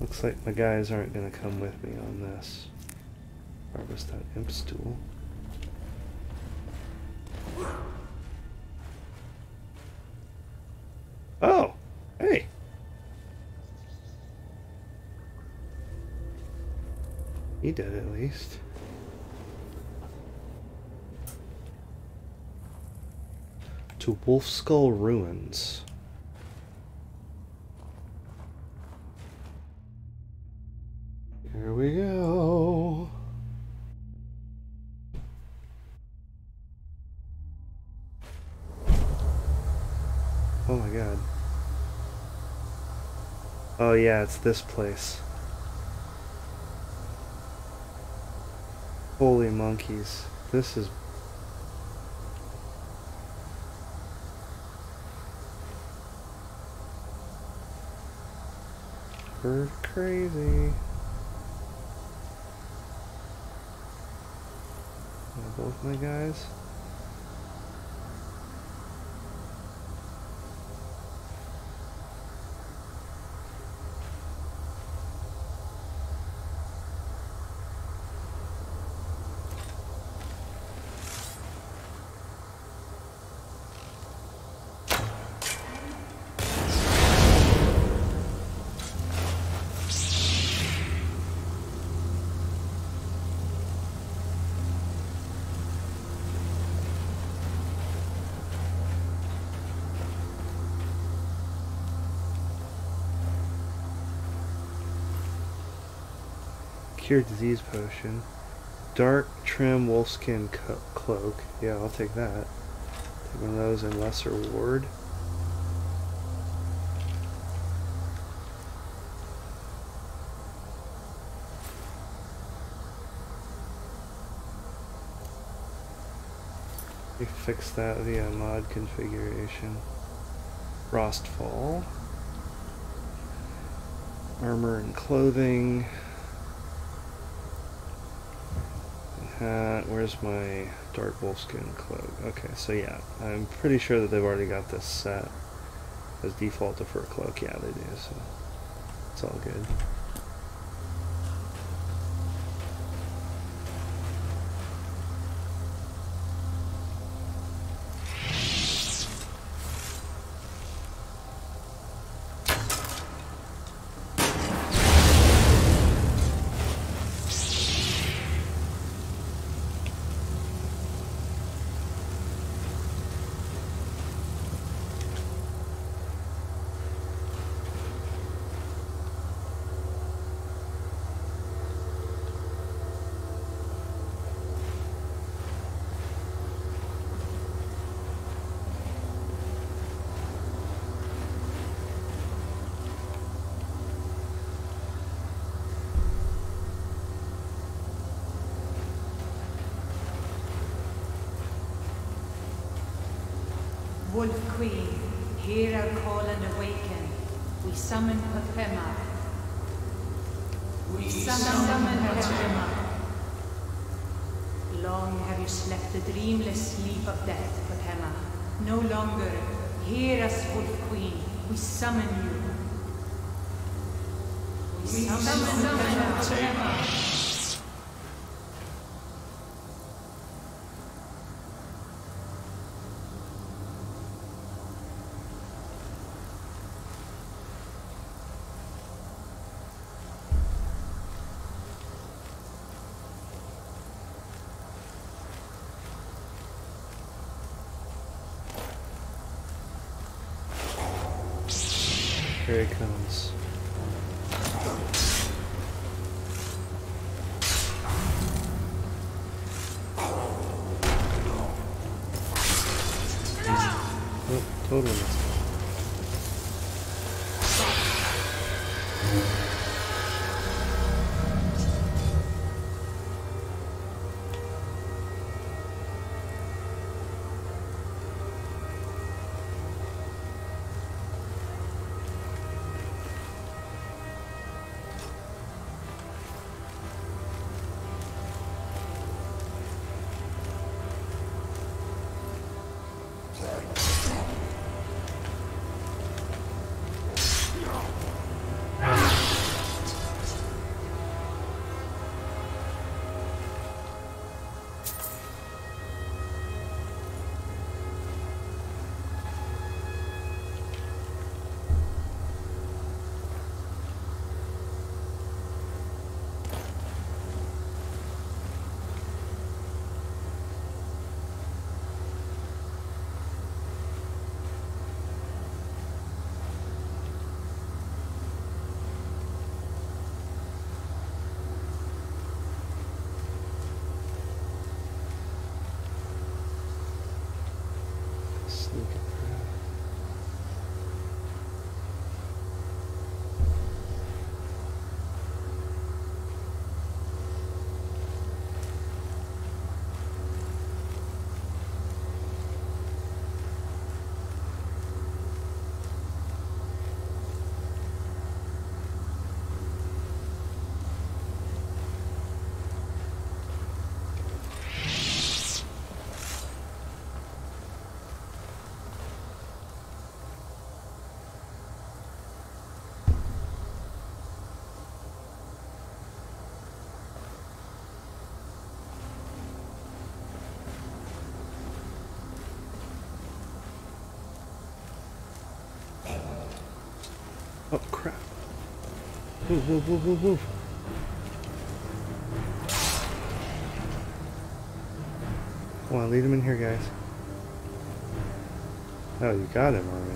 [SPEAKER 2] Looks like my guys aren't going to come with me on this. Harvest that imp stool. Oh! Hey! He did at least. To Wolfskull Ruins. Here we go. Oh my god. Oh yeah, it's this place. Holy monkeys. This is Crazy. Both my guys? Cure disease potion. Dark trim wolfskin co- cloak. Yeah, I'll take that. Take one of those in lesser ward. We fix that via mod configuration. Frostfall. Armor and clothing. Hat. Where's my dark wolfskin cloak? Okay, so yeah, I'm pretty sure that they've already got this set as default to fur cloak. Yeah, they do, so it's all good.
[SPEAKER 16] Wolf Queen, hear our call and awaken. We summon Potema. We summon Potema. Long have you slept the dreamless sleep of death, Potema. No longer. Hear us, Wolf Queen. We summon you. We summon
[SPEAKER 2] Potema. Comes. Oh, totally
[SPEAKER 16] Move, move, move, move, move. Come on, lead him in here, guys. Oh, you got him already.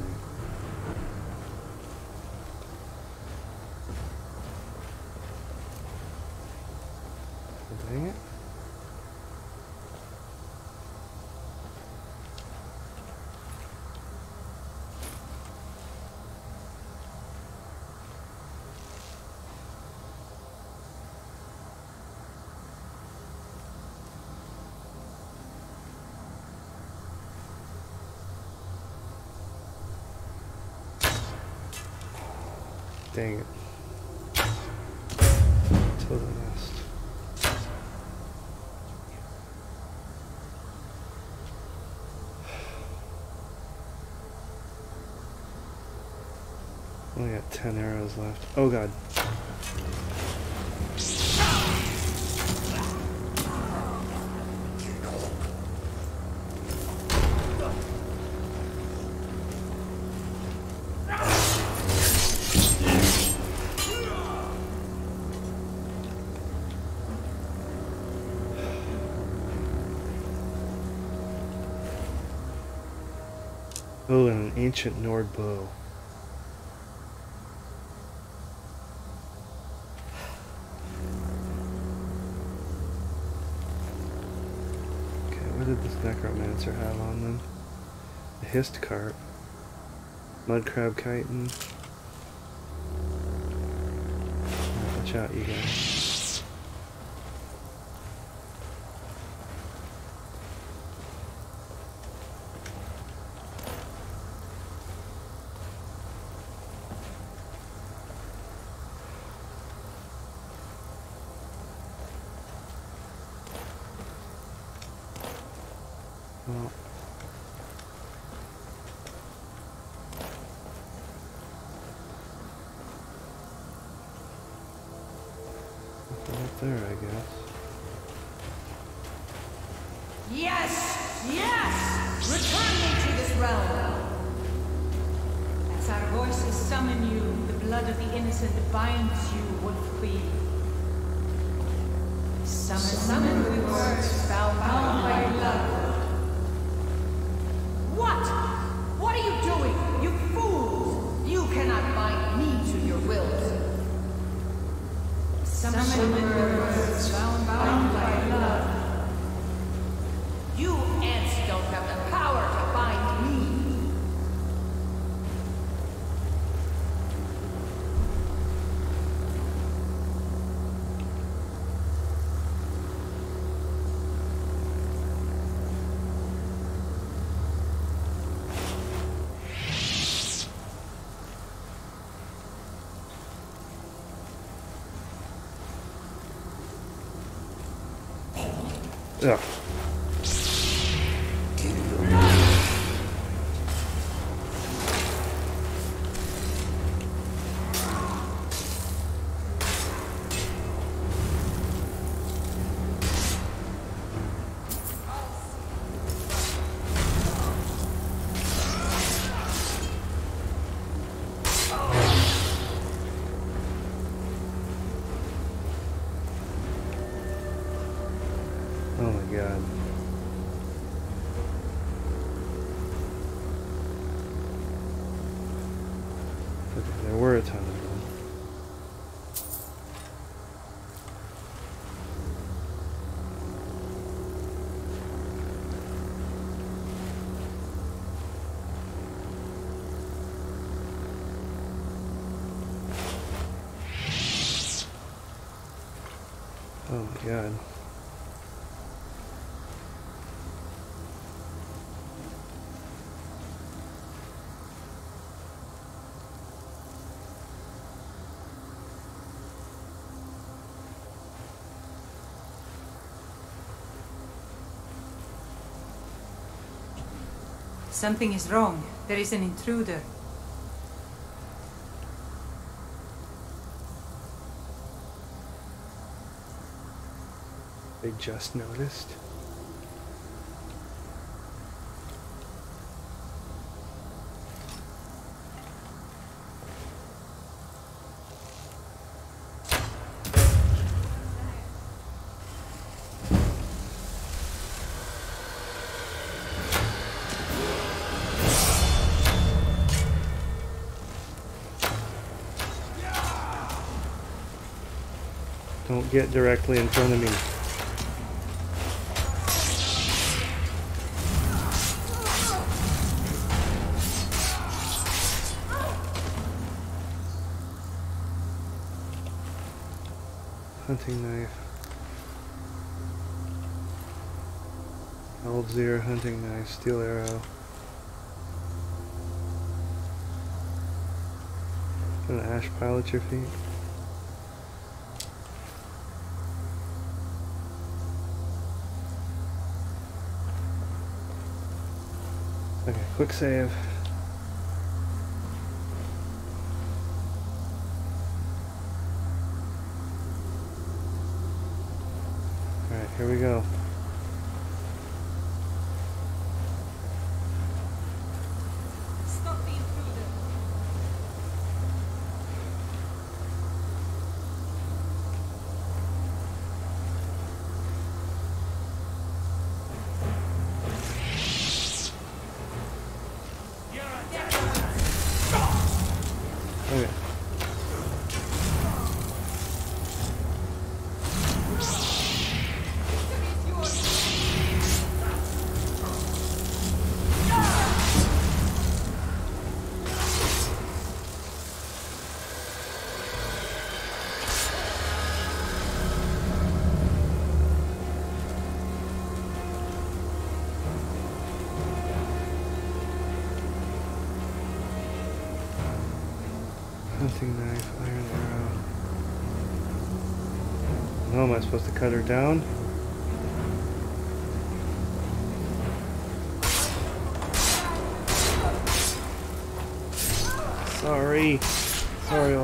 [SPEAKER 16] ten arrows left. Oh god. Oh, and an ancient Nord bow. does Necromancer have on them? A Hist Carp, Mud Crab Chitin. Watch out, you guys. Something is wrong. There is an intruder.
[SPEAKER 2] They just noticed. Don't get directly in front of me. Hunting knife. Old Zero hunting knife, steel arrow. An ash pile at your feet. Okay, quick save. Alright, here we go. Cut her down? Sorry. Sorry,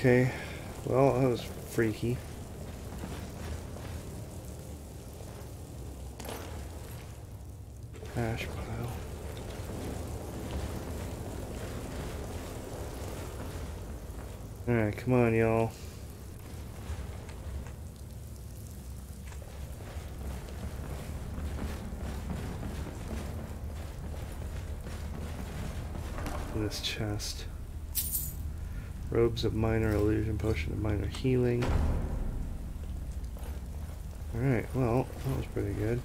[SPEAKER 2] Okay. Well, that was freaky. Ash pile. Alright, come on, y'all. This chest. Robes of minor illusion, potion of minor healing. Alright, well, that was pretty good.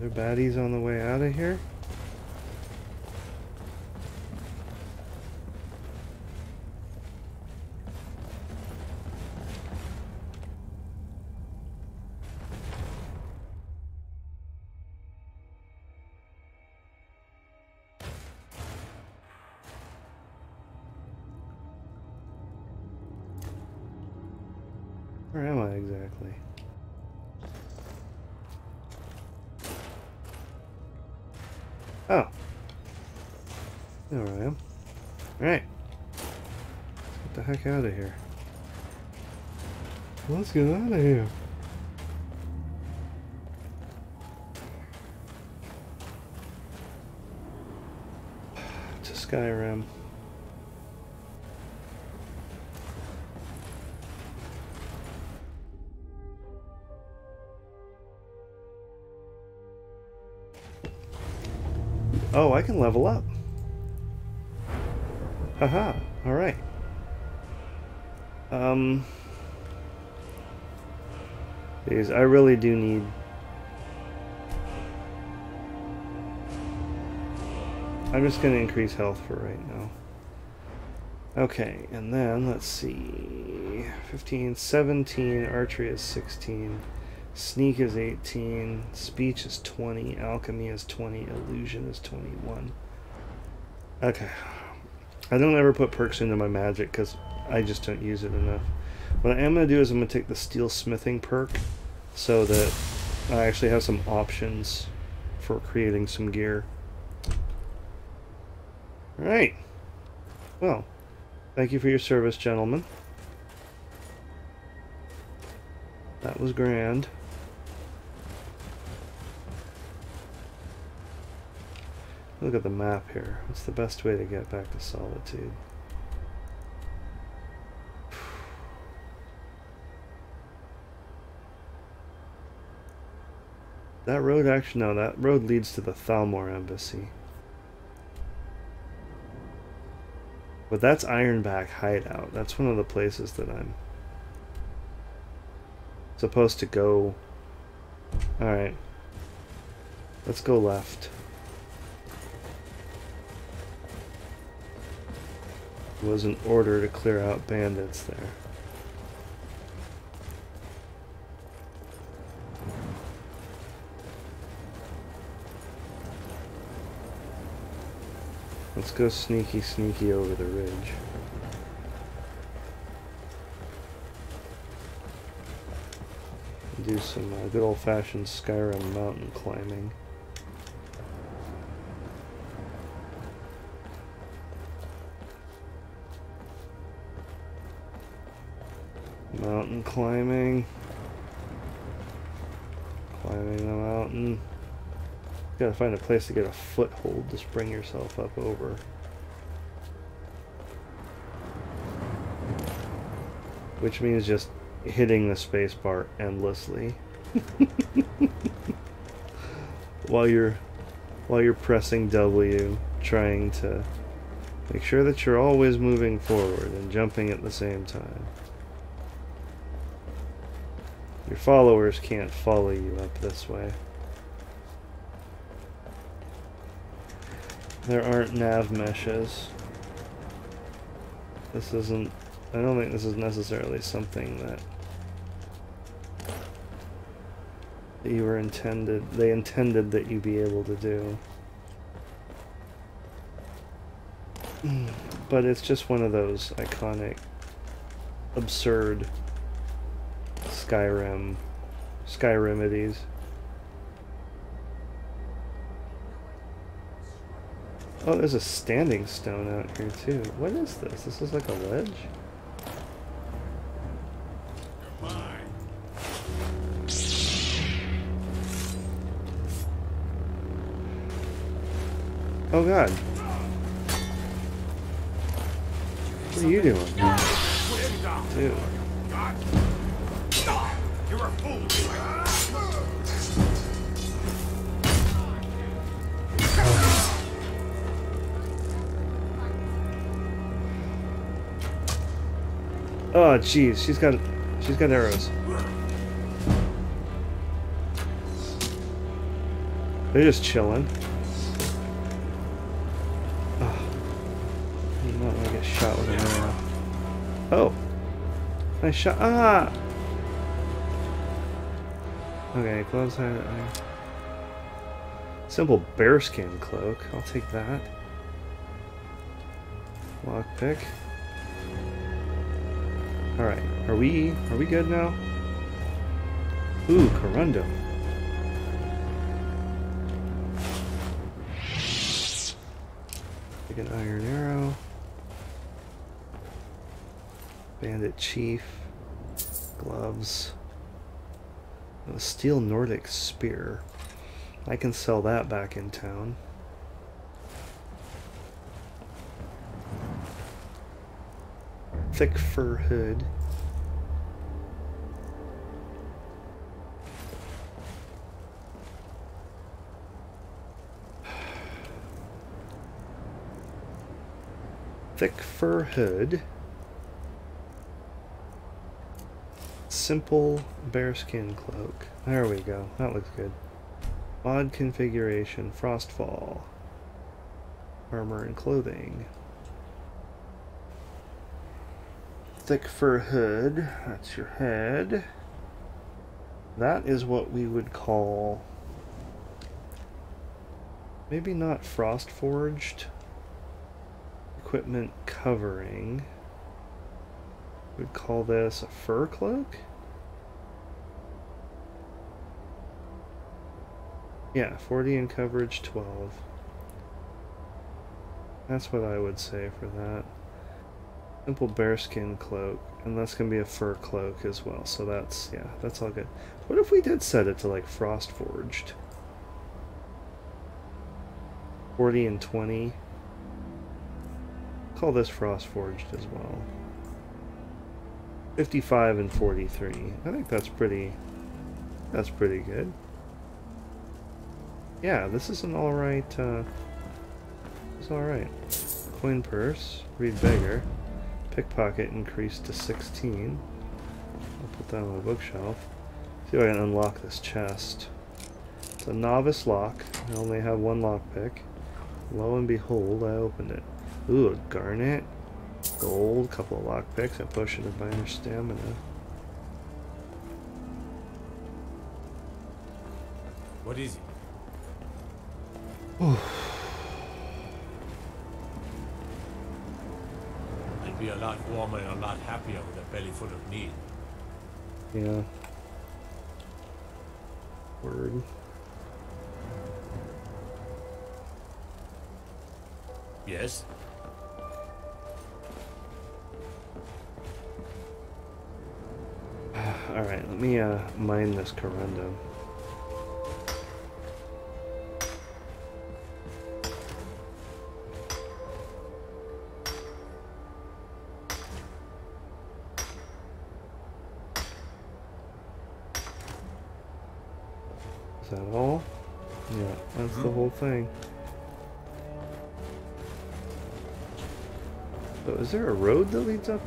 [SPEAKER 2] There baddies on the way out of here? the heck out of here. Let's get out of here. [sighs] To Skyrim. Oh, I can level up. Haha, alright. Um... Because I really do need... I'm just going to increase health for right now. Okay, and then, let's see... 15, 17, archery is 16, sneak is 18, speech is 20, alchemy is 20, illusion is 21. Okay. I don't ever put perks into my magic because I just don't use it enough. What I am going to do is I'm going to take the steel smithing perk so that I actually have some options for creating some gear. Alright. Well, thank you for your service, gentlemen. That was grand. Look at the map here. What's the best way to get back to Solitude? That road actually, no, that road leads to the Thalmor Embassy. But that's Ironback Hideout. That's one of the places that I'm supposed to go. Alright. Let's go left. It was an order to clear out bandits there. Let's go sneaky sneaky over the ridge. Do some uh, good old-fashioned Skyrim mountain climbing. Mountain climbing. Climbing the mountain. Gotta find a place to get a foothold to spring yourself up over. Which means just hitting the spacebar endlessly. [laughs] while you're while you're pressing W, trying to make sure that you're always moving forward and jumping at the same time. Your followers can't follow you up this way. There aren't nav meshes. This isn't... I don't think this is necessarily something that... you were intended... They intended that you be able to do. [clears throat] But it's just one of those iconic, absurd Skyrim, Skyrimities. Oh, there's a standing stone out here too. What is this? This is like a ledge? Oh god. What are you doing? Dude.
[SPEAKER 8] You're a fool.
[SPEAKER 2] Oh jeez, she's got she's got arrows. They're just chilling. Oh. You not to get shot with an arrow. Oh. Nice shot. Ah! Okay, gloves have Simple bearskin cloak. I'll take that. Lockpick. Alright, are we are we good now? Ooh, Corundum. Take an iron arrow. Bandit chief. Gloves. A steel Nordic spear. I can sell that back in town. thick fur hood. Thick fur hood. Simple bearskin cloak. There we go. That looks good. Mod configuration, frostfall. Armor and clothing. Thick fur hood. That's your head. That is what we would call... Maybe not frost forged. Equipment covering. We'd call this a fur cloak? Yeah, 40 in coverage, 12. That's what I would say for that. Simple bearskin cloak, and that's going to be a fur cloak as well, so that's, yeah, that's all good. What if we did set it to, like, frost forged? 40 and 20. Call this frost forged as well. 55 and 43. I think that's pretty, that's pretty good. Yeah, this is an alright, uh, it's alright. Coin purse, read beggar, pickpocket increased to 16. I'll put that on the bookshelf. See if I can unlock this chest. It's a novice lock. I only have one lockpick. Lo and behold, I opened it. Ooh, a garnet. Gold, couple of lockpicks. I push it to minor stamina.
[SPEAKER 11] What is it? I'd be a lot warmer and a lot happier with a belly full of meat.
[SPEAKER 2] Yeah. Word.
[SPEAKER 11] Yes? [sighs]
[SPEAKER 2] Alright, let me uh, mine this corundum.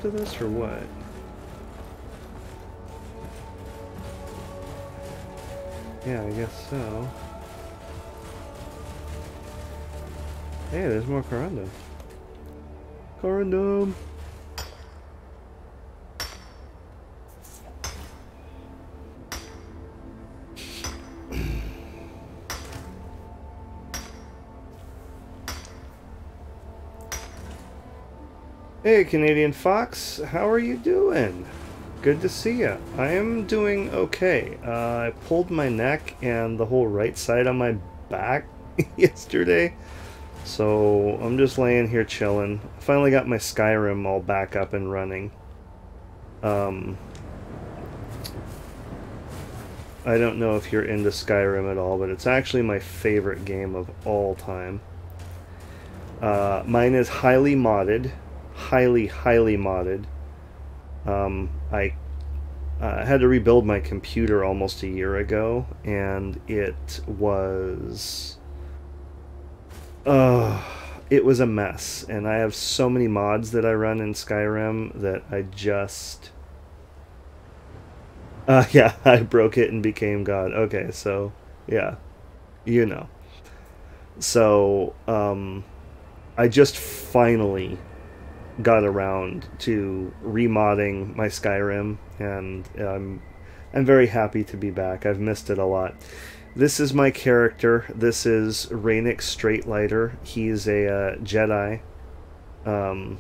[SPEAKER 2] To this or what? Yeah, I guess so. Hey, there's more corundum. Corundum! Hey, Canadian Fox, how are you doing? Good to see you. I am doing okay. Uh, I pulled my neck and the whole right side on my back [laughs] yesterday, so I'm just laying here chilling. Finally got my Skyrim all back up and running. Um, I don't know if you're into Skyrim at all, but it's actually my favorite game of all time. Uh, mine is highly modded highly, highly modded. Um, I uh, had to rebuild my computer almost a year ago, and it was. Uh, it was a mess, and I have so many mods that I run in Skyrim that I just. Uh, [laughs] yeah, I broke it and became God. Okay, so, yeah, you know. So, um, I just finally got around to remodding my Skyrim, and I'm I'm very happy to be back. I've missed it a lot. This is my character. This is Rainnick Straightlighter. He's a uh, Jedi, um,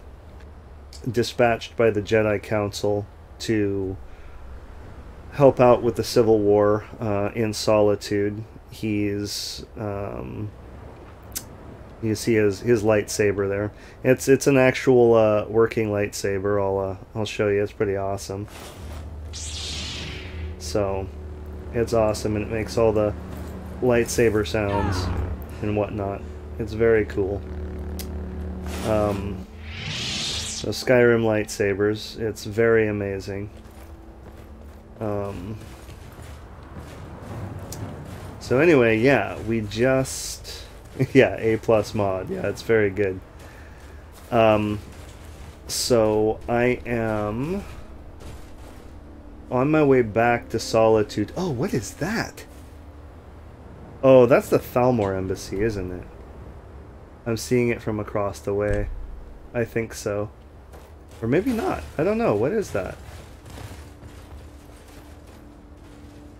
[SPEAKER 2] dispatched by the Jedi Council to help out with the Civil War uh, in Solitude. He's um, you see his his lightsaber there. It's it's an actual uh, working lightsaber. I'll uh, I'll show you. It's pretty awesome. So, it's awesome and it makes all the lightsaber sounds and whatnot. It's very cool. Um, so Skyrim lightsabers. It's very amazing. Um, so anyway, yeah, we just [laughs] yeah, A plus mod. Yeah, it's very good. Um, so I am on my way back to Solitude. Oh, what is that? Oh, that's the Thalmor Embassy, isn't it? I'm seeing it from across the way. I think so. Or maybe not. I don't know. What is that?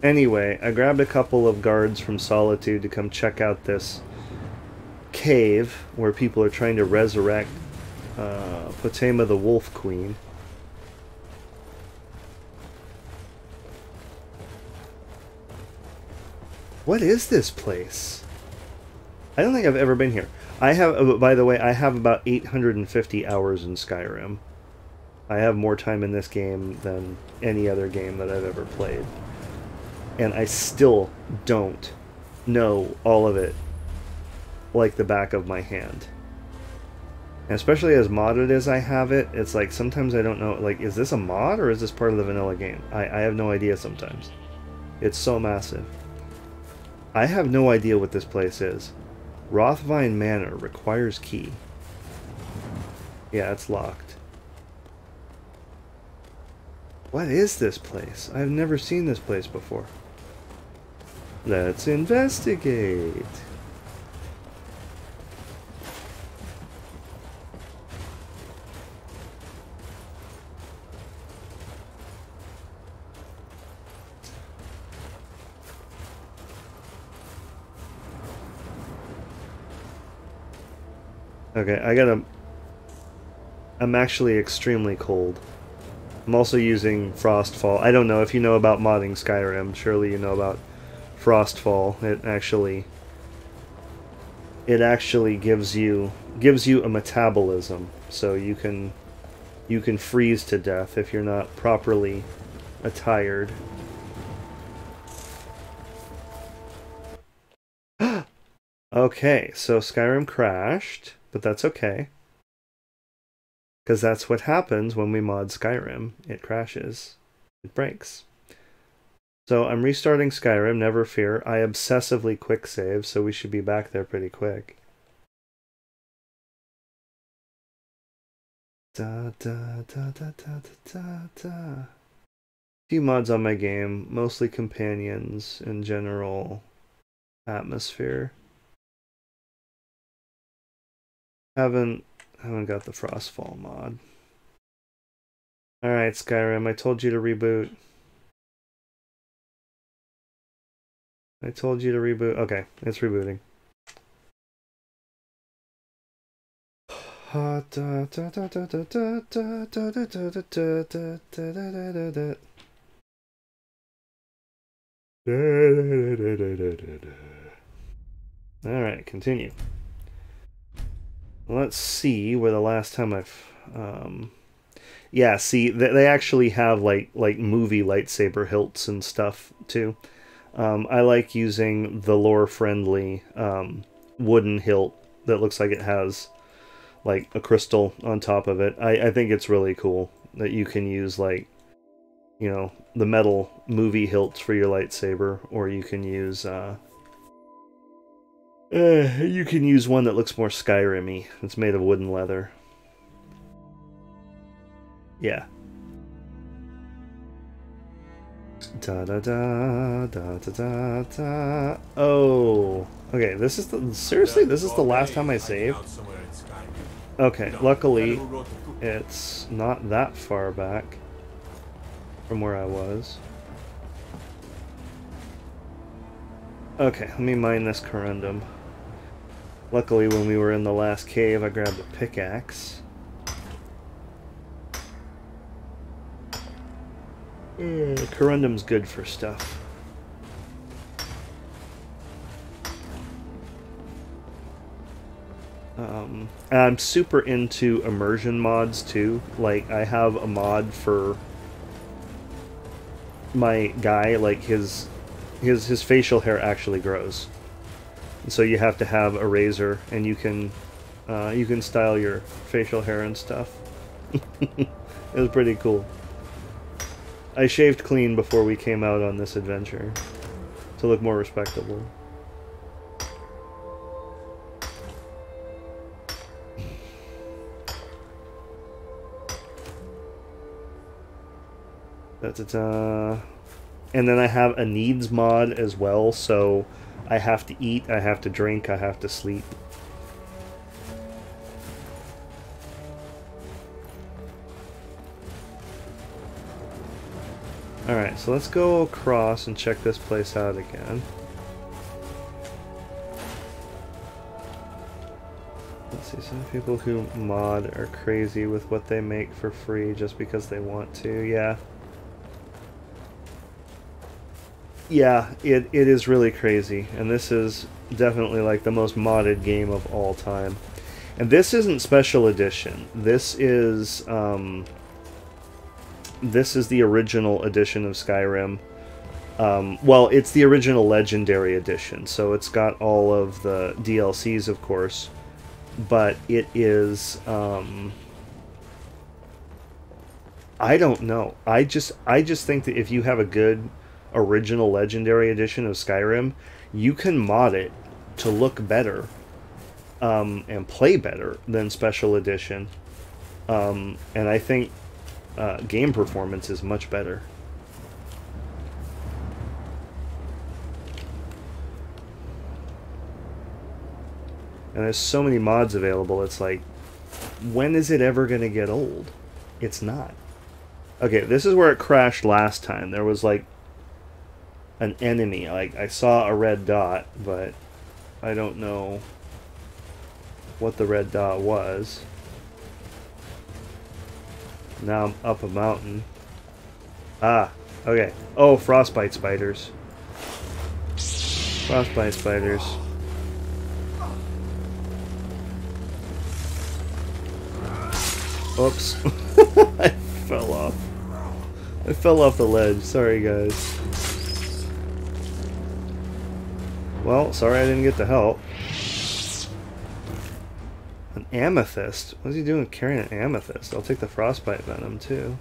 [SPEAKER 2] Anyway, I grabbed a couple of guards from Solitude to come check out this cave where people are trying to resurrect uh, Potema the Wolf Queen. What is this place? I don't think I've ever been here. I have, uh, by the way, I have about 850 hours in Skyrim. I have more time in this game than any other game that I've ever played. And I still don't know all of it like the back of my hand. And especially as modded as I have it, it's like sometimes I don't know, like, is this a mod or is this part of the vanilla game? I, I have no idea sometimes. It's so massive. I have no idea what this place is. Rothvine Manor requires key. Yeah, it's locked. What is this place? I've never seen this place before. Let's investigate. Okay, I gotta... I'm actually extremely cold. I'm also using Frostfall. I don't know if you know about modding Skyrim. Surely you know about Frostfall. It actually... It actually gives you gives you a metabolism, so you can you can freeze to death if you're not properly attired. [gasps] okay, so Skyrim crashed but that's okay. Because that's what happens when we mod Skyrim. It crashes. It breaks. So I'm restarting Skyrim, never fear. I obsessively quick save, so we should be back there pretty quick. Da da da da da da da. Few mods on my game, mostly companions and general atmosphere. Haven't haven't got the Frostfall mod. Alright, Skyrim, I told you to reboot. I told you to reboot. Okay, it's rebooting. [sighs] Alright, continue. Let's see where the last time I've um yeah, see they actually have like like movie lightsaber hilts and stuff too. Um, I like using the lore friendly um, wooden hilt that looks like it has like a crystal on top of it. I, I think it's really cool that you can use like you know the metal movie hilts for your lightsaber or you can use uh, uh, you can use one that looks more Skyrim-y. It's made of wooden leather. Yeah. Da da da da da da da. Oh, okay. This is the seriously. This is the last time I save. Okay. Luckily, it's not that far back from where I was. Okay, let me mine this corundum. Luckily, when we were in the last cave, I grabbed a pickaxe. Uh, corundum's good for stuff. Um, I'm super into immersion mods too. Like, I have a mod for my guy, like his his his facial hair actually grows so you have to have a razor and you can uh, you can style your facial hair and stuff [laughs] it was pretty cool I shaved clean before we came out on this adventure to look more respectable da -da -da. and then I have a needs mod as well so I have to eat, I have to drink, I have to sleep. Alright, so let's go across and check this place out again. Let's see, some people who mod are crazy with what they make for free just because they want to, yeah. Yeah, it, it is really crazy, and this is definitely like the most modded game of all time. And this isn't special edition. This is um, this is the original edition of Skyrim. Um, well, it's the original Legendary edition, so it's got all of the DLCs, of course, but it is. Um, I don't know. I just I just think that if you have a good original Legendary edition of Skyrim, you can mod it to look better um, and play better than Special Edition. Um, and I think uh, game performance is much better. And there's so many mods available, it's like, when is it ever going to get old? It's not. Okay, this is where it crashed last time. There was like an enemy. Like I saw a red dot, but I don't know what the red dot was. Now I'm up a mountain. Ah, okay. Oh, frostbite spiders. Frostbite spiders. Oops. [laughs] I fell off. I fell off the ledge. Sorry, guys. Well, sorry I didn't get the help. An amethyst? What's he doing carrying an amethyst? I'll take the frostbite venom, too.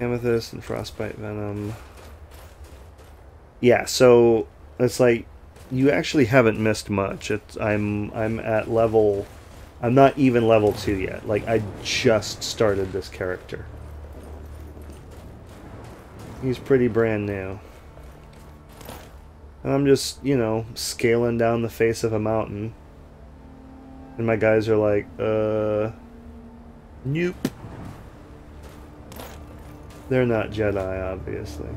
[SPEAKER 2] Amethyst and frostbite venom. Yeah, so it's like you actually haven't missed much. It's I'm I'm at level I'm not even level 2 yet. Like I just started this character. He's pretty brand new. And I'm just, you know, scaling down the face of a mountain. And my guys are like, uh Nope. They're not Jedi, obviously.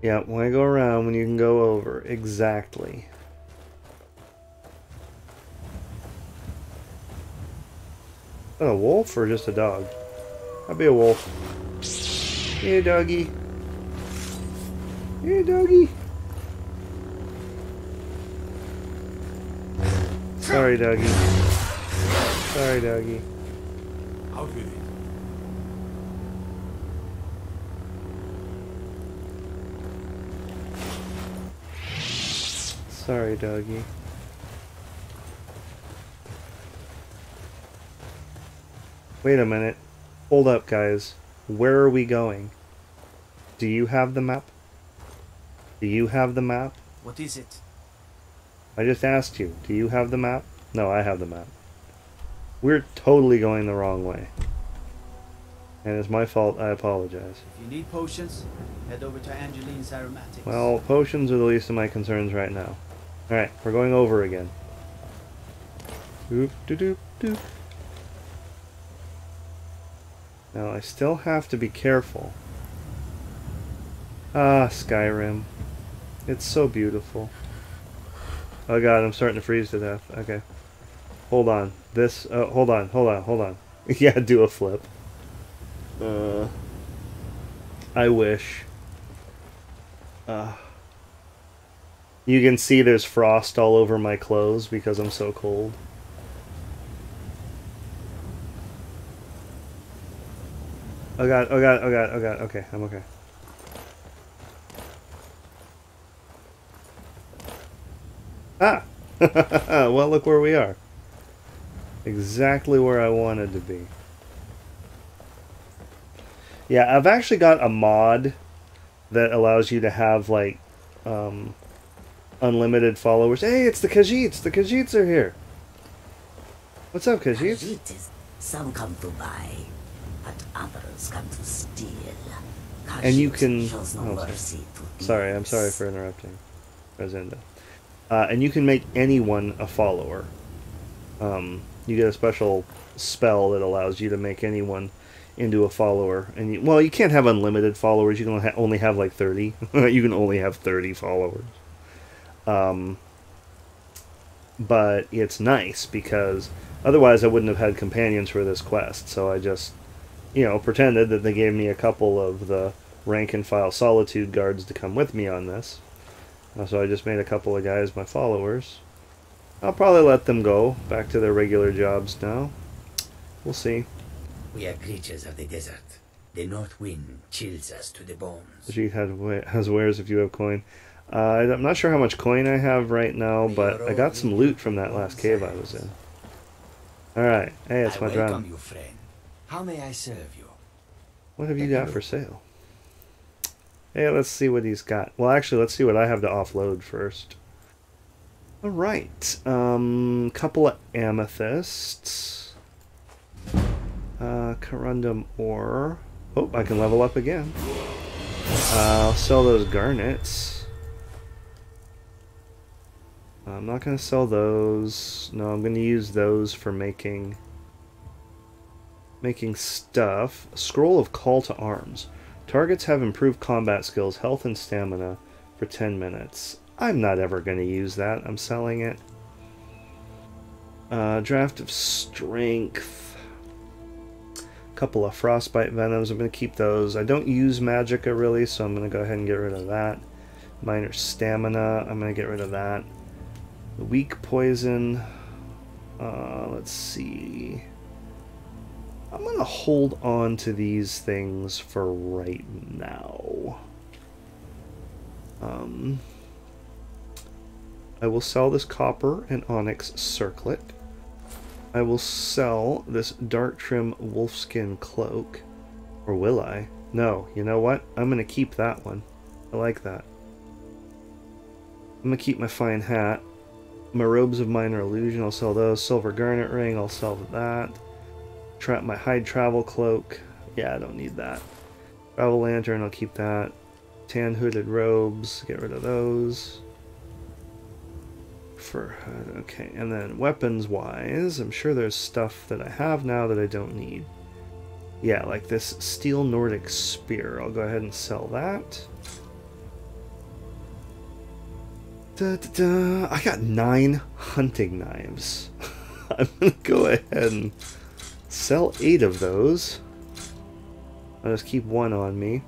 [SPEAKER 2] Yeah, when I go around when you can go over? Exactly. A wolf or just a dog? I'd be a wolf. Hey, doggy. Hey, doggy. Sorry, doggy. Sorry, doggy.
[SPEAKER 11] Out with it.
[SPEAKER 2] Sorry, doggy. Wait a minute. Hold up, guys. Where are we going? Do you have the map? Do you have the map?
[SPEAKER 12] What is it?
[SPEAKER 2] I just asked you. Do you have the map? No, I have the map. We're totally going the wrong way. And it's my fault. I apologize.
[SPEAKER 12] If you need potions, head over to Angeline's Aromatics.
[SPEAKER 2] Well, potions are the least of my concerns right now. Alright, we're going over again. Doop, doop, doop, doop. Now, I still have to be careful. Ah, Skyrim. It's so beautiful. Oh god, I'm starting to freeze to death. Okay. Hold on. This, uh, hold on, hold on, hold on. [laughs] yeah, do a flip. Uh, I wish. Uh, you can see there's frost all over my clothes because I'm so cold. Oh god, oh god, oh god, oh god, okay, I'm okay. Ah! [laughs] well, look where we are. Exactly where I wanted to be. Yeah, I've actually got a mod that allows you to have like um, unlimited followers. Hey, it's the Khajiits. The Khajiits are here. What's up, Khajiits?
[SPEAKER 17] Khajiits, Some come to buy, but others come to steal.
[SPEAKER 2] And you can.
[SPEAKER 17] no
[SPEAKER 2] oh, sorry. sorry, I'm sorry for interrupting, Rosenda. Uh, and you can make anyone a follower. Um, you get a special spell that allows you to make anyone into a follower. And you, well, you can't have unlimited followers. You can only ha- only have like thirty. [laughs] you can only have thirty followers. Um, but it's nice because otherwise I wouldn't have had companions for this quest. So I just, you know, pretended that they gave me a couple of the rank and file solitude guards to come with me on this. Uh, So I just made a couple of guys my followers. I'll probably let them go back to their regular jobs now. We'll see.
[SPEAKER 17] We are creatures of the desert. The north wind chills us to the bones.
[SPEAKER 2] She has wa- wares if you have coin. Uh, I'm not sure how much coin I have right now, but I got some loot from that last cave I was in. Alright, hey, it's my drum.
[SPEAKER 17] you, friend. How may I serve you?
[SPEAKER 2] What have you got for sale? Hey, let's see what he's got. Well, actually, let's see what I have to offload first. Alright, um, couple of amethysts. Uh, corundum ore. Oh, I can level up again. Uh, I'll sell those garnets. I'm not going to sell those. No, I'm going to use those for making making stuff. Scroll of Call to Arms. Targets have improved combat skills, health, and stamina for 10 minutes. I'm not ever going to use that. I'm selling it. Uh, draft of Strength. Couple of Frostbite Venoms. I'm going to keep those. I don't use Magicka really, so I'm going to go ahead and get rid of that. Minor Stamina. I'm going to get rid of that. Weak Poison. Uh, let's see. I'm going to hold on to these things for right now. Um, I will sell this copper and onyx circlet. I will sell this dark trim wolfskin cloak. Or will I? No, you know what? I'm going to keep that one. I like that. I'm going to keep my fine hat. My robes of minor illusion, I'll sell those. Silver garnet ring, I'll sell that. My hide travel cloak. Yeah, I don't need that. Travel lantern, I'll keep that. Tan hooded robes, get rid of those. Fur okay. And then weapons wise, I'm sure there's stuff that I have now that I don't need. Yeah, like this steel Nordic spear. I'll go ahead and sell that. Da, da, da. I got nine hunting knives. [laughs] I'm gonna go ahead and sell eight of those. I'll just keep one on me.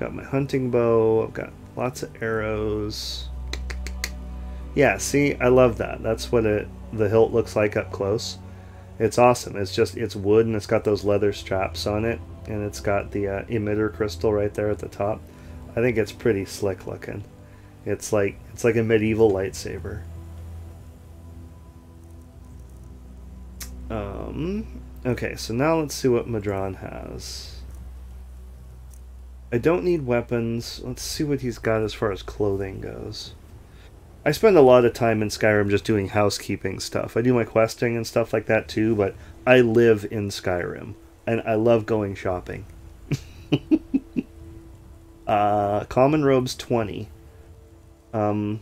[SPEAKER 2] Got my hunting bow. I've got lots of arrows. Yeah, see, I love that. That's what it the hilt looks like up close. It's awesome. It's just it's wood and it's got those leather straps on it, and it's got the uh, emitter crystal right there at the top. I think it's pretty slick looking. It's like it's like a medieval lightsaber. Um, okay, so now let's see what Ma'dran has. I don't need weapons. Let's see what he's got as far as clothing goes. I spend a lot of time in Skyrim just doing housekeeping stuff. I do my questing and stuff like that too, but I live in Skyrim and I love going shopping. [laughs] uh, common robes 20. Um,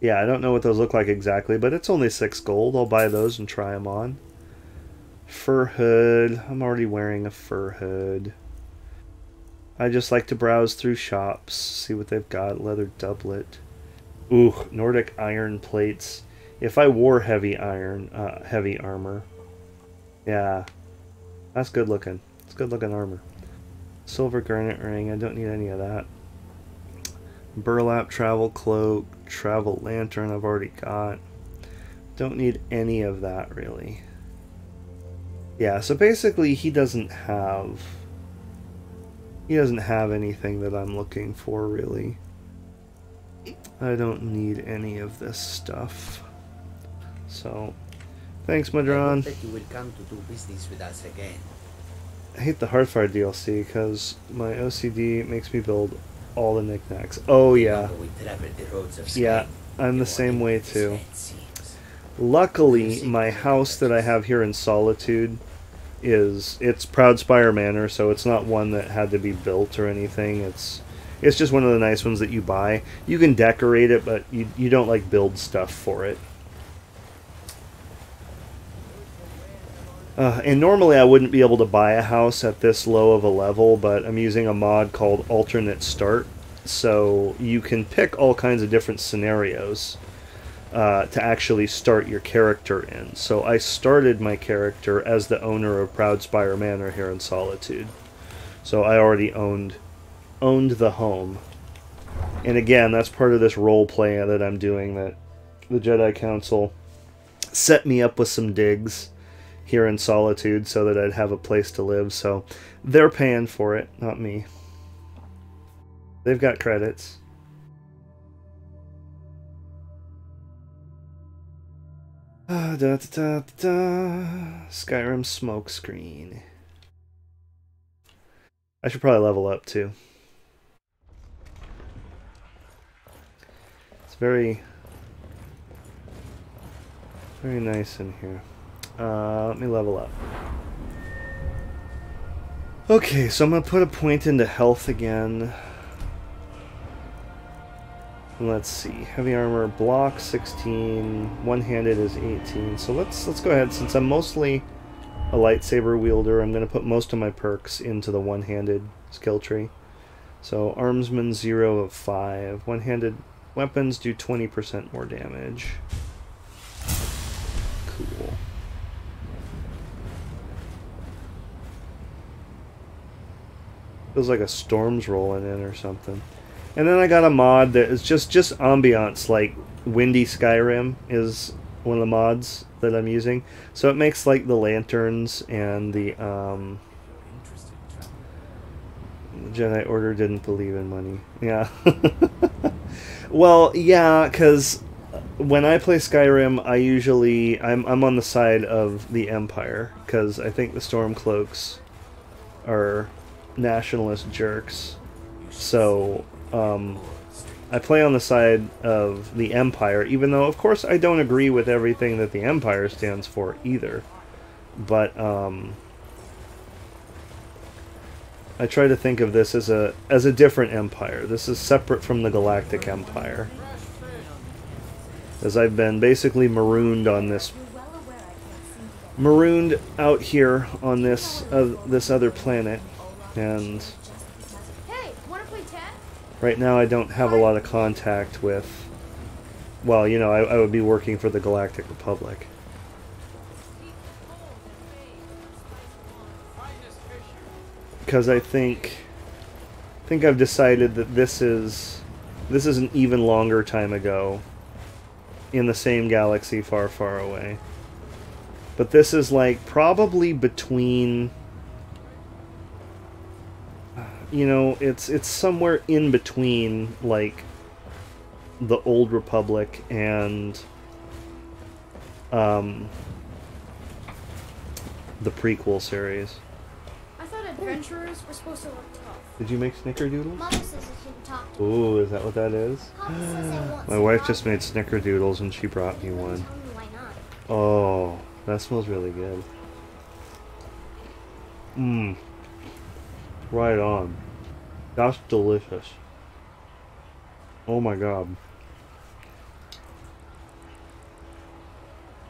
[SPEAKER 2] yeah, I don't know what those look like exactly, but it's only 6 gold. I'll buy those and try them on. Fur hood. I'm already wearing a fur hood. I just like to browse through shops, see what they've got. Leather doublet. Ooh, Nordic iron plates. If I wore heavy iron, uh, heavy armor. Yeah. That's good looking. It's good looking armor. Silver garnet ring. I don't need any of that. Burlap travel cloak. Travel lantern I've already got. Don't need any of that really. Yeah, so basically he doesn't have he doesn't have anything that I'm looking for really. I don't need any of this stuff. So, thanks,
[SPEAKER 17] I
[SPEAKER 2] Ma'dran.
[SPEAKER 17] that you will come to do business with us again.
[SPEAKER 2] I hate the Hearthfire DLC because my OCD makes me build all the knickknacks. Oh yeah,
[SPEAKER 17] We the roads of
[SPEAKER 2] yeah, I'm the same way too. Luckily, my house that I have here in Solitude is it's Proudspire Manor, so it's not one that had to be built or anything. It's it's just one of the nice ones that you buy. You can decorate it, but you you don't like build stuff for it. Uh, and normally I wouldn't be able to buy a house at this low of a level, but I'm using a mod called Alternate Start, so you can pick all kinds of different scenarios uh, to actually start your character in. So I started my character as the owner of Proudspire Manor here in Solitude. So I already owned owned the home. And again, that's part of this role play that I'm doing that the Jedi Council set me up with some digs here in Solitude so that I'd have a place to live. So they're paying for it, not me. They've got credits. Ah, da, da, da, da. Skyrim smokescreen. I should probably level up too. It's very, very nice in here. Uh, let me level up. Okay, so I'm gonna put a point into health again. Let's see. Heavy armor, block 16, one-handed is 18. So let's let's go ahead since I'm mostly a lightsaber wielder, I'm going to put most of my perks into the one-handed skill tree. So armsman 0 of 5. One-handed weapons do 20% more damage. Cool. Feels like a storm's rolling in or something. And then I got a mod that is just just ambiance, like Windy Skyrim is one of the mods that I'm using. So it makes like the lanterns and the um, the Jedi Order didn't believe in money. Yeah. [laughs] well, yeah, because when I play Skyrim, I usually I'm I'm on the side of the Empire because I think the Stormcloaks are nationalist jerks. So um, I play on the side of the Empire, even though, of course, I don't agree with everything that the Empire stands for either. But um, I try to think of this as a as a different empire. This is separate from the Galactic Empire, as I've been basically marooned on this marooned out here on this uh, this other planet, and
[SPEAKER 6] Hey, wanna play tag?
[SPEAKER 2] Right now I don't have a lot of contact with. Well, you know, I, I would be working for the Galactic Republic. Because I think, I think I've decided that this is, this is an even longer time ago, in the same galaxy far, far away. But this is like probably between you know, it's it's somewhere in between like the old republic and um the prequel series.
[SPEAKER 6] I thought adventurers were supposed to look tough.
[SPEAKER 2] Did you make snickerdoodles?
[SPEAKER 6] Mama says I shouldn't talk
[SPEAKER 2] Ooh, is that what that is? [gasps]
[SPEAKER 6] Papa says want
[SPEAKER 2] My wife just made snickerdoodles and she brought me one.
[SPEAKER 6] Tell me why not.
[SPEAKER 2] Oh, that smells really good. Mmm. Right on. That's delicious. Oh my god.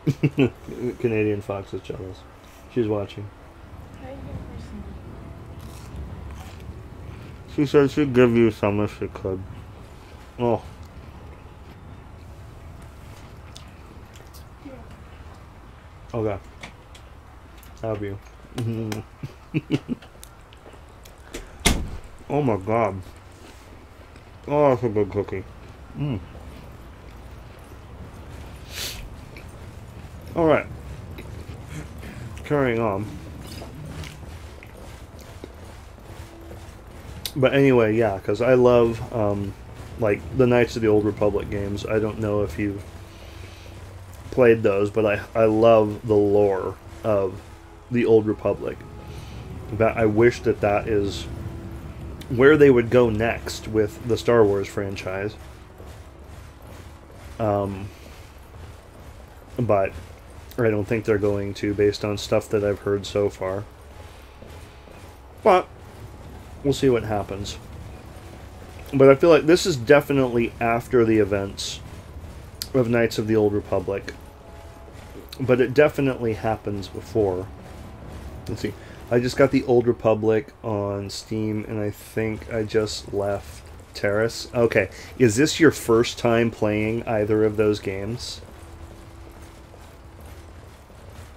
[SPEAKER 2] [laughs] Canadian Fox is jealous. She's watching. She said she'd give you some if she could. Oh. Okay. Have you? [laughs] oh my god. Oh, that's a good cookie. Mm. Alright. Carrying on. But anyway, yeah, because I love, um, like, the Knights of the Old Republic games. I don't know if you've played those, but I, I love the lore of the Old Republic. that I wish that that is where they would go next with the Star Wars franchise. Um, but I don't think they're going to, based on stuff that I've heard so far. But we'll see what happens. But I feel like this is definitely after the events of Knights of the Old Republic. But it definitely happens before. Let's see. I just got the Old Republic on Steam, and I think I just left Taris. Okay. Is this your first time playing either of those games?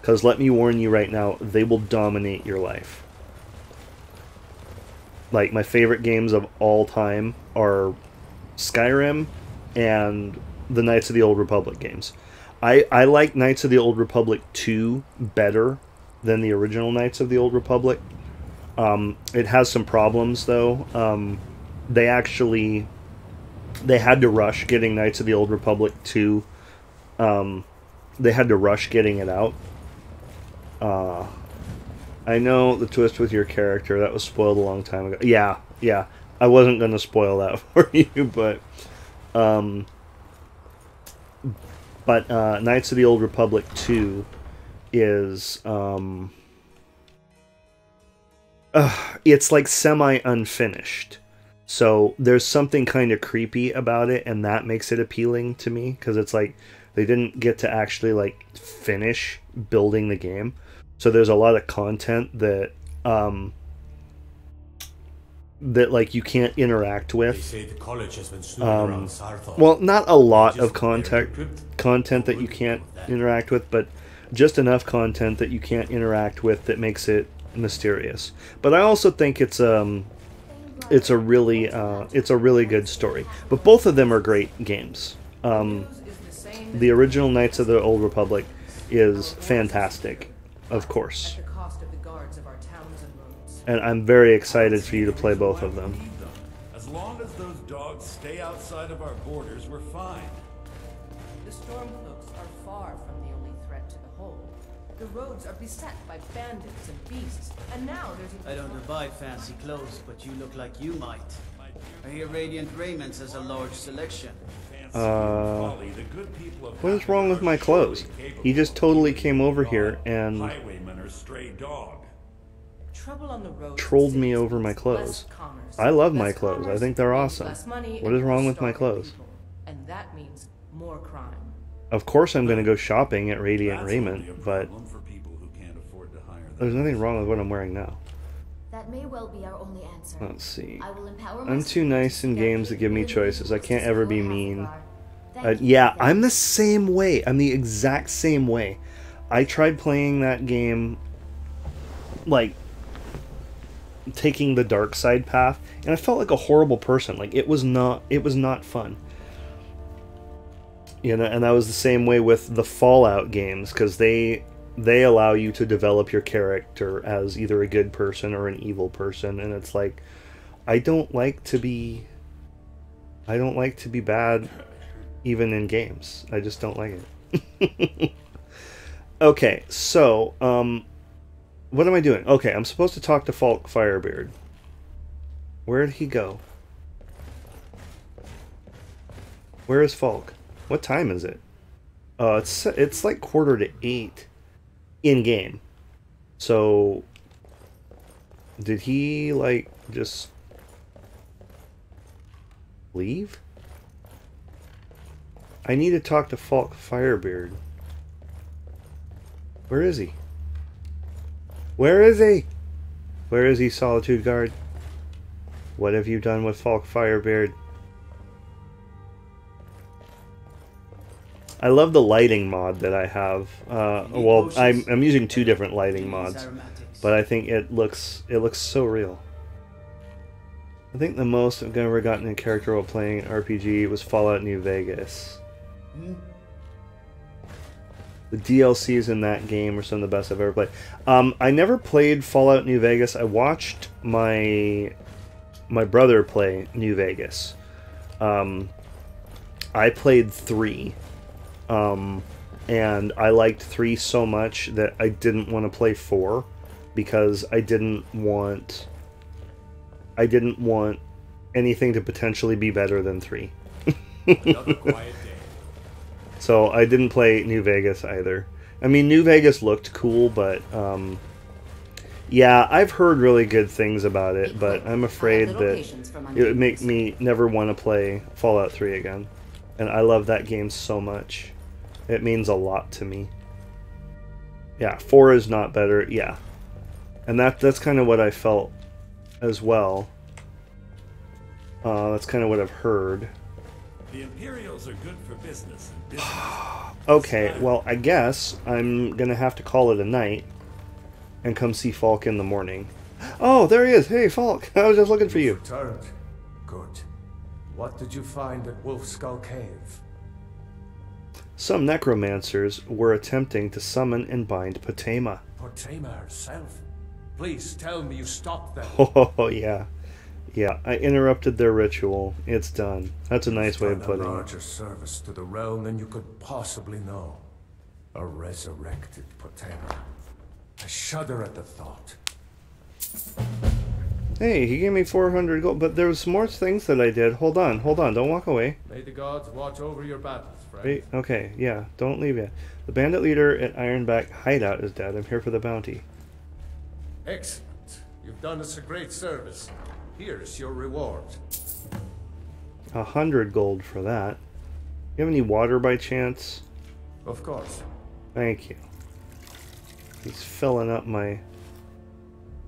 [SPEAKER 2] Because let me warn you right now, they will dominate your life. Like, my favorite games of all time are Skyrim and the Knights of the Old Republic games. I, I like Knights of the Old Republic 2 better than the original Knights of the Old Republic. Um, it has some problems, though. Um, they actually they had to rush getting Knights of the Old Republic 2. Um, they had to rush getting it out. Uh, I know the twist with your character that was spoiled a long time ago. Yeah, yeah. I wasn't going to spoil that [laughs] for you, but um, but uh, Knights of the Old Republic 2 is um, uh, it's like semi unfinished. So there's something kind of creepy about it, and that makes it appealing to me because it's like they didn't get to actually like finish building the game. So there's a lot of content that um, that like you can't interact
[SPEAKER 11] They
[SPEAKER 2] with.
[SPEAKER 11] say the college has been
[SPEAKER 2] Um, well, not a lot of content content that you can't interact with, but just enough content that you can't interact with that makes it mysterious. But I also think it's um it's a really uh, it's a really good story. But both of them are great games. Um, the original Knights of the Old Republic is fantastic, of course,
[SPEAKER 7] and
[SPEAKER 2] I'm very excited for you to play both of them.
[SPEAKER 15] As long as those dogs stay outside of our borders, we're fine.
[SPEAKER 10] The roads are beset by bandits and beasts, and now there's
[SPEAKER 12] I don't abide fancy clothes, but you look like you might. I hear Radiant Raiments has a large selection.
[SPEAKER 2] Uh, what is wrong with my clothes? He just totally came over here and
[SPEAKER 15] Highwaymen are stray dog.
[SPEAKER 10] trouble on the roads.
[SPEAKER 2] trolled me over my clothes. I love my clothes. I think they're awesome.
[SPEAKER 10] Less money
[SPEAKER 2] What
[SPEAKER 10] and
[SPEAKER 2] is wrong with my clothes?
[SPEAKER 10] And that means more crime.
[SPEAKER 2] Of course, I'm going to go shopping at Radiant Raiment, but there's nothing wrong with what I'm wearing now.
[SPEAKER 14] That may well be our only answer.
[SPEAKER 2] Let's see.
[SPEAKER 14] I will empower
[SPEAKER 2] I'm too nice in games that give me choices. I can't ever be mean. Uh, yeah, I'm the same way. I'm the exact same way. I tried playing that game, like taking the dark side path, and I felt like a horrible person. Like it was not. It was not fun. You know, and that was the same way with the Fallout games because they they allow you to develop your character as either a good person or an evil person, and it's like I don't like to be I don't like to be bad even in games. I just don't like it. [laughs] okay, so um what am I doing? Okay, I'm supposed to talk to Falk Firebeard. Where did he go? Where is Falk? What time is it? Uh, it's it's like quarter to eight in game. So did he like just leave? I need to talk to Falk Firebeard. Where is he? Where is he? Where is he, Solitude Guard? What have you done with Falk Firebeard? I love the lighting mod that I have. Uh, well, I'm, I'm using two different lighting mods, but I think it looks it looks so real. I think the most I've ever gotten in character while playing RPG was Fallout New Vegas. The DLCs in that game are some of the best I've ever played. Um, I never played Fallout New Vegas. I watched my my brother play New Vegas. Um, I played three, um, and I liked three so much that I didn't want to play four. because I didn't want I didn't want anything to potentially be better than 3.
[SPEAKER 11] Another quiet day. [laughs]
[SPEAKER 2] So I didn't play New Vegas either. I mean, New Vegas looked cool, but um, yeah, I've heard really good things about it, but I'm afraid that
[SPEAKER 18] patience for my
[SPEAKER 2] it would make me never want to play Fallout 3 again. And I love that game so much. It means a lot to me. Yeah, 4 is not better. Yeah. And that that's kind of what I felt as well. Uh, that's kind of what I've heard.
[SPEAKER 15] The Imperials are good for business and [sighs] business.
[SPEAKER 2] Okay, well, I guess I'm gonna have to call it a night and come see Falk in the morning. Oh, there he is. Hey, Falk. [laughs] I was just looking for you.
[SPEAKER 3] Returned. Good. What did you find at Wolfskull Cave?
[SPEAKER 2] Some necromancers were attempting to summon and bind Potema.
[SPEAKER 3] Portema herself. Please tell me you stopped them. [laughs]
[SPEAKER 2] Oh, yeah. Yeah, I interrupted their ritual. It's done. That's a nice way of putting it.
[SPEAKER 3] a larger service to the realm than you could possibly know. A resurrected Potema. I shudder at the thought.
[SPEAKER 2] Hey, he gave me 400 gold, but there was more things that I did. Hold on, hold on. Don't walk away.
[SPEAKER 3] May the gods watch over your battles, friend.
[SPEAKER 2] Wait, okay, yeah, don't leave yet. The bandit leader at Ironback Hideout is dead. I'm here for the bounty.
[SPEAKER 3] Excellent. You've done us a great service. Here's your reward.
[SPEAKER 2] A hundred gold for that. You have any water by chance?
[SPEAKER 3] Of course.
[SPEAKER 2] Thank you. He's filling up my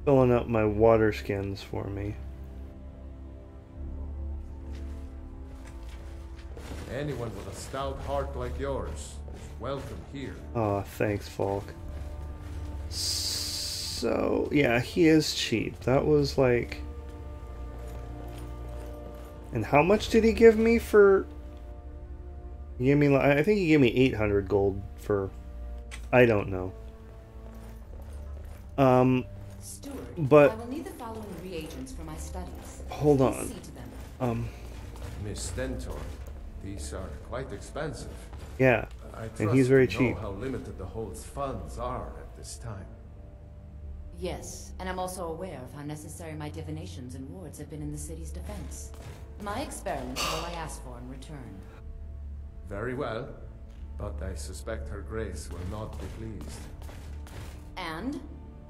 [SPEAKER 2] filling up my water skins for me.
[SPEAKER 3] Anyone with a stout heart like yours is welcome here.
[SPEAKER 2] Aw, thanks, Falk. So, yeah, he is cheap. That was like. And how much did he give me for. He gave me, li- I think he gave me 800 gold for. I don't know. Um,
[SPEAKER 18] Steward,
[SPEAKER 2] but
[SPEAKER 18] I will need the following reagents for my studies.
[SPEAKER 2] hold on.
[SPEAKER 18] see to them.
[SPEAKER 2] Um,
[SPEAKER 3] Miss Stentor, these are quite expensive.
[SPEAKER 2] yeah,
[SPEAKER 3] I
[SPEAKER 2] and he's very
[SPEAKER 3] you
[SPEAKER 2] cheap.
[SPEAKER 3] know how limited the Hold's funds are at this time.
[SPEAKER 18] Yes, and I'm also aware of how necessary my divinations and wards have been in the city's defense. My experiments are all I ask for in return.
[SPEAKER 3] Very well, but I suspect her grace will not be pleased.
[SPEAKER 18] And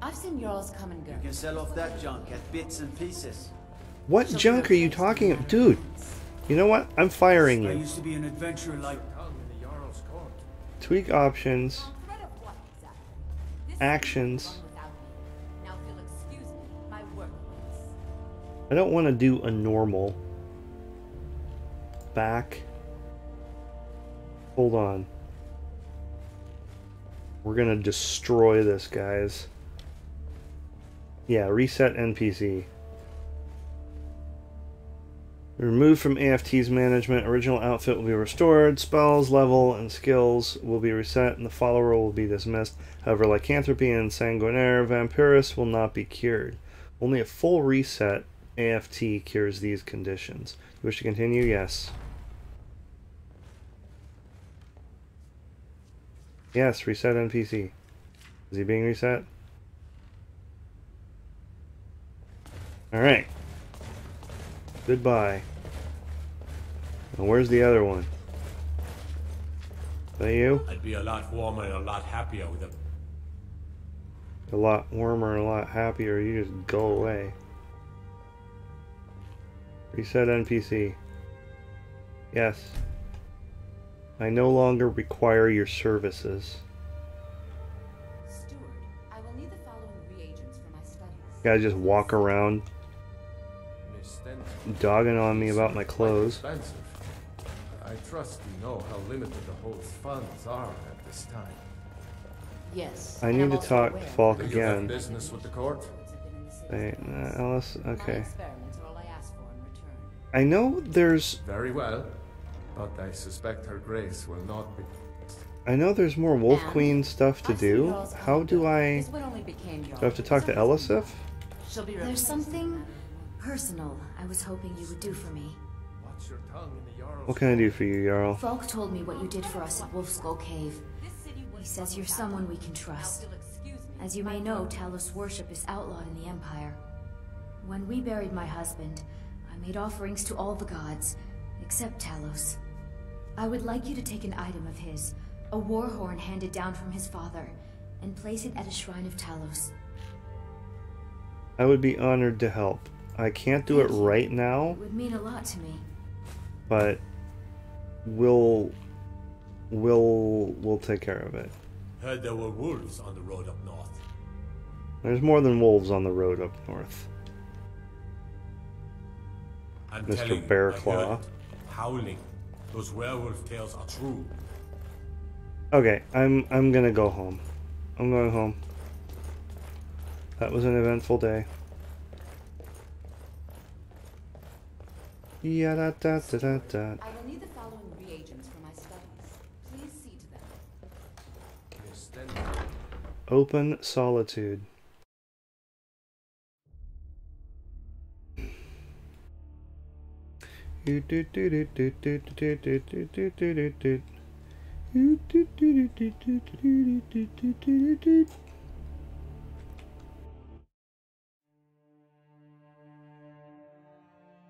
[SPEAKER 18] I've seen yours come and go.
[SPEAKER 12] You can sell off that junk at bits and pieces.
[SPEAKER 2] What junk are you talking about? Dude, you know what? I'm firing
[SPEAKER 12] I
[SPEAKER 2] you.
[SPEAKER 12] used to be an adventurer like
[SPEAKER 2] Tweak options. Actions.
[SPEAKER 18] Now, if you'll excuse me, my work waits.
[SPEAKER 2] I don't want to do a normal. Back. Hold on. We're gonna destroy this, guys. Yeah, reset NPC. Removed from AFT's management, original outfit will be restored, spells, level, and skills will be reset, and the follower will be dismissed. However, lycanthropy and sanguinare vampiris will not be cured. Only a full reset AFT cures these conditions. You wish to continue? Yes. Yes, reset NPC. Is he being reset? Alright. Goodbye. Now where's the other one? Is that you?
[SPEAKER 11] I'd be a lot warmer and a lot happier with them.
[SPEAKER 2] A lot warmer, and a lot happier. You just go away. Reset NPC. Yes. I no longer require your services.
[SPEAKER 18] Steward, I will need the following reagents for my studies.
[SPEAKER 2] Guys just walk around
[SPEAKER 3] Miss Stentor,
[SPEAKER 2] dogging on me about my clothes.
[SPEAKER 3] expensive. I trust you know how limited the Hold's funds are at this time.
[SPEAKER 18] Yes.
[SPEAKER 2] I need to
[SPEAKER 18] also
[SPEAKER 2] talk to Falk
[SPEAKER 3] Do you have
[SPEAKER 2] again.
[SPEAKER 3] business with the court?
[SPEAKER 2] Wait, uh, Alice, okay.
[SPEAKER 18] experiments are all I ask for in return.
[SPEAKER 2] I know there's
[SPEAKER 3] Very well, but I suspect her grace will not be.
[SPEAKER 2] I know there's more Wolf
[SPEAKER 18] And
[SPEAKER 2] Queen stuff to do. How do. I
[SPEAKER 18] This one only became
[SPEAKER 2] do I have to talk to Elisif?
[SPEAKER 18] She'll
[SPEAKER 14] There's something personal I was hoping you would do for me.
[SPEAKER 3] Watch your tongue in the Jarl's
[SPEAKER 2] What can I do for you, Jarl?
[SPEAKER 14] Falk told me what you did for us at Wolfskull Cave. He says you're someone we can trust. As you may know, Talos worship is outlawed in the Empire. When we buried my husband, I made offerings to all the gods, except Talos. I would like you to take an item of his, a war horn handed down from his father, and place it at a shrine of Talos.
[SPEAKER 2] I would be honored to help. I can't do it right now,
[SPEAKER 14] It would mean a lot to me.
[SPEAKER 2] but we'll we'll we'll take care of it.
[SPEAKER 11] Heard there were wolves on the road up north.
[SPEAKER 2] There's more than wolves on the road up north.
[SPEAKER 11] I'm
[SPEAKER 2] Mr.
[SPEAKER 11] telling you,
[SPEAKER 2] Bear Claw.
[SPEAKER 11] Howling. Those werewolf tales are true.
[SPEAKER 2] Okay, I'm I'm gonna go home. I'm going home. That was an eventful day. Yeah da da da da da.
[SPEAKER 18] I will need the following reagents for my studies. Please see to them.
[SPEAKER 2] Open solitude.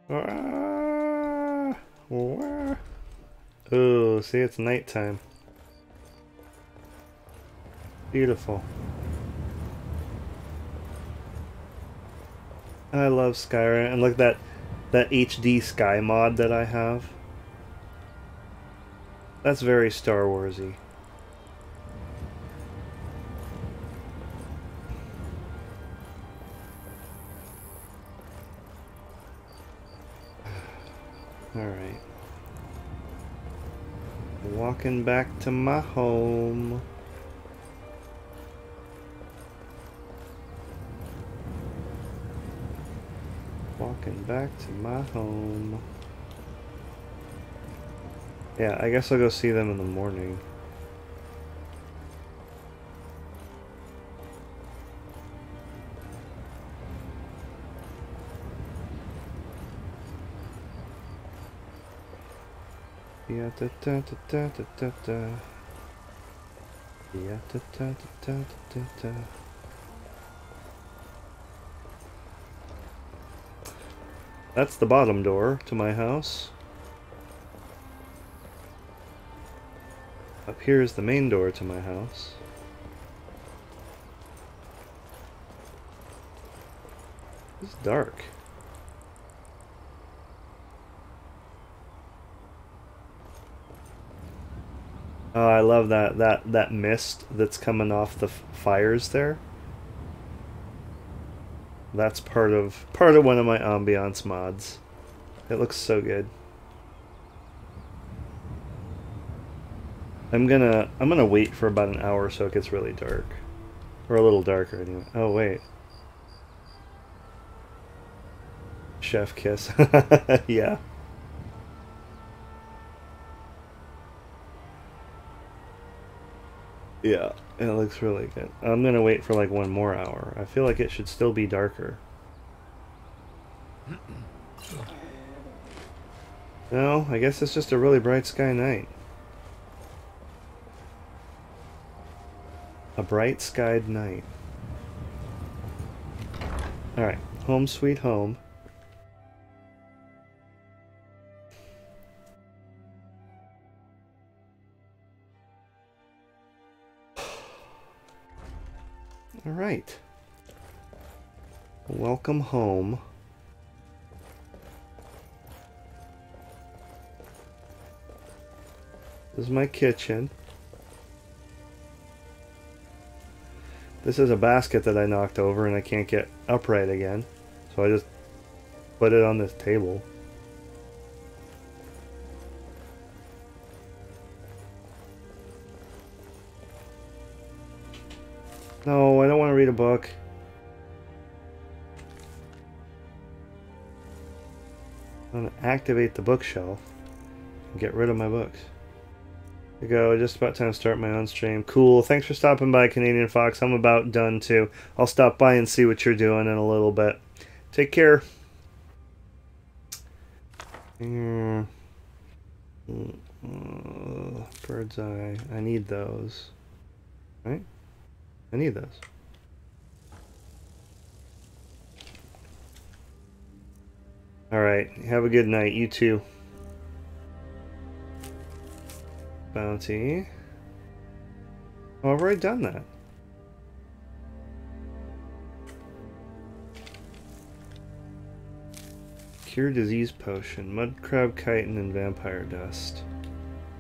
[SPEAKER 2] Ah. Oh, see, it's nighttime. Beautiful. I love Skyrim, and look at that that HD sky mod that I have. That's very Star Warsy. Walking back to my home. Walking back to my home. Yeah, I guess I'll go see them in the morning. That's the bottom door to my house. Up here is the main door to my house. It's dark. Oh, I love that that that mist that's coming off the fires there. That's part of part of one of my ambiance mods. It looks so good. I'm gonna I'm gonna wait for about an hour so it gets really dark. Or a little darker anyway. Oh wait. Chef kiss. [laughs] yeah. Yeah, it looks really good. I'm gonna wait for like one more hour. I feel like it should still be darker. No, I guess it's just a really bright sky night. A bright skied night. Alright, home sweet home. Alright. Welcome home. This is my kitchen. This is a basket that I knocked over and I can't get upright again. So I just put it on this table. No, I don't want to read a book. I'm going to activate the bookshelf and get rid of my books. There you go, just about time to start my own stream. Cool, thanks for stopping by, Canadian Fox. I'm about done too. I'll stop by and see what you're doing in a little bit. Take care. Mm, uh, bird's eye. I need those. Right? I need this. Alright, have a good night, you too. Bounty. Oh, I've already done that. Cure disease potion, mud crab chitin, and vampire dust.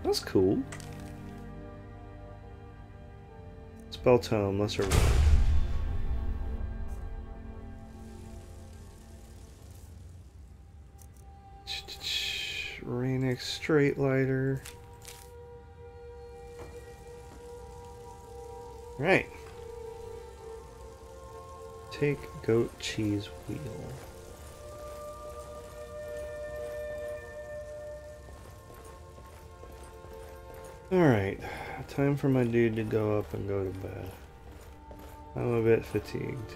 [SPEAKER 2] That's cool. Spell tome, lesser word. Rainnick's Straightlighter. Right. Take goat cheese wheel. Alright, time for my dude to go up and go to bed. I'm a bit fatigued.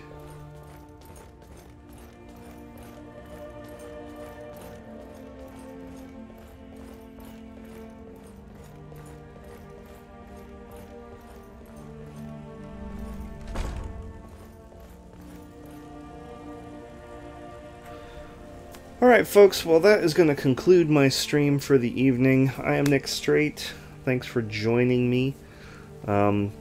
[SPEAKER 2] Alright, folks, well, that is going to conclude my stream for the evening. I am Nick Straight. Thanks for joining me. Um,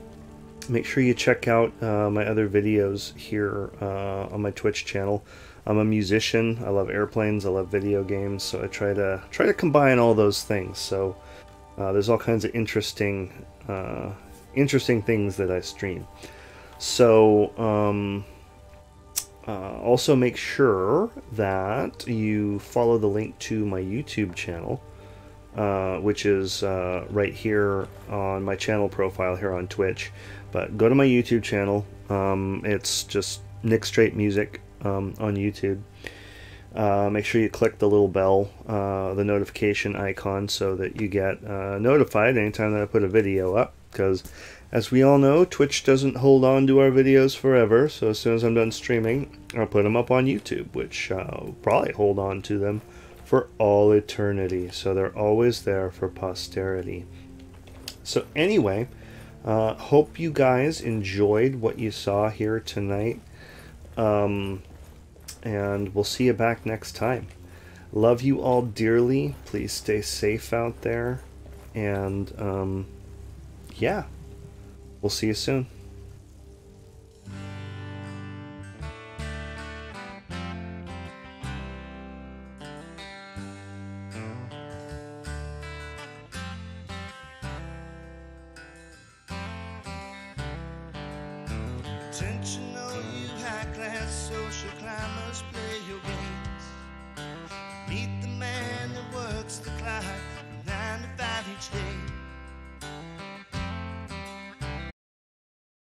[SPEAKER 2] make sure you check out uh, my other videos here uh, on my Twitch channel. I'm a musician. I love airplanes. I love video games. So I try to try to combine all those things. So uh, there's all kinds of interesting, uh, interesting things that I stream. So um, uh, also make sure that you follow the link to my YouTube channel. Uh, which is uh, right here on my channel profile here on Twitch. But go to my YouTube channel. Um, it's just Nick Straight Music um, on YouTube. Uh, make sure you click the little bell, uh, the notification icon, so that you get uh, notified anytime that I put a video up. Because, as we all know, Twitch doesn't hold on to our videos forever. So as soon as I'm done streaming, I'll put them up on YouTube, which will probably hold on to them for all eternity. So they're always there for posterity. So, anyway, uh, hope you guys enjoyed what you saw here tonight. Um, and we'll see you back next time. Love you all dearly. Please stay safe out there. And um, yeah, we'll see you soon.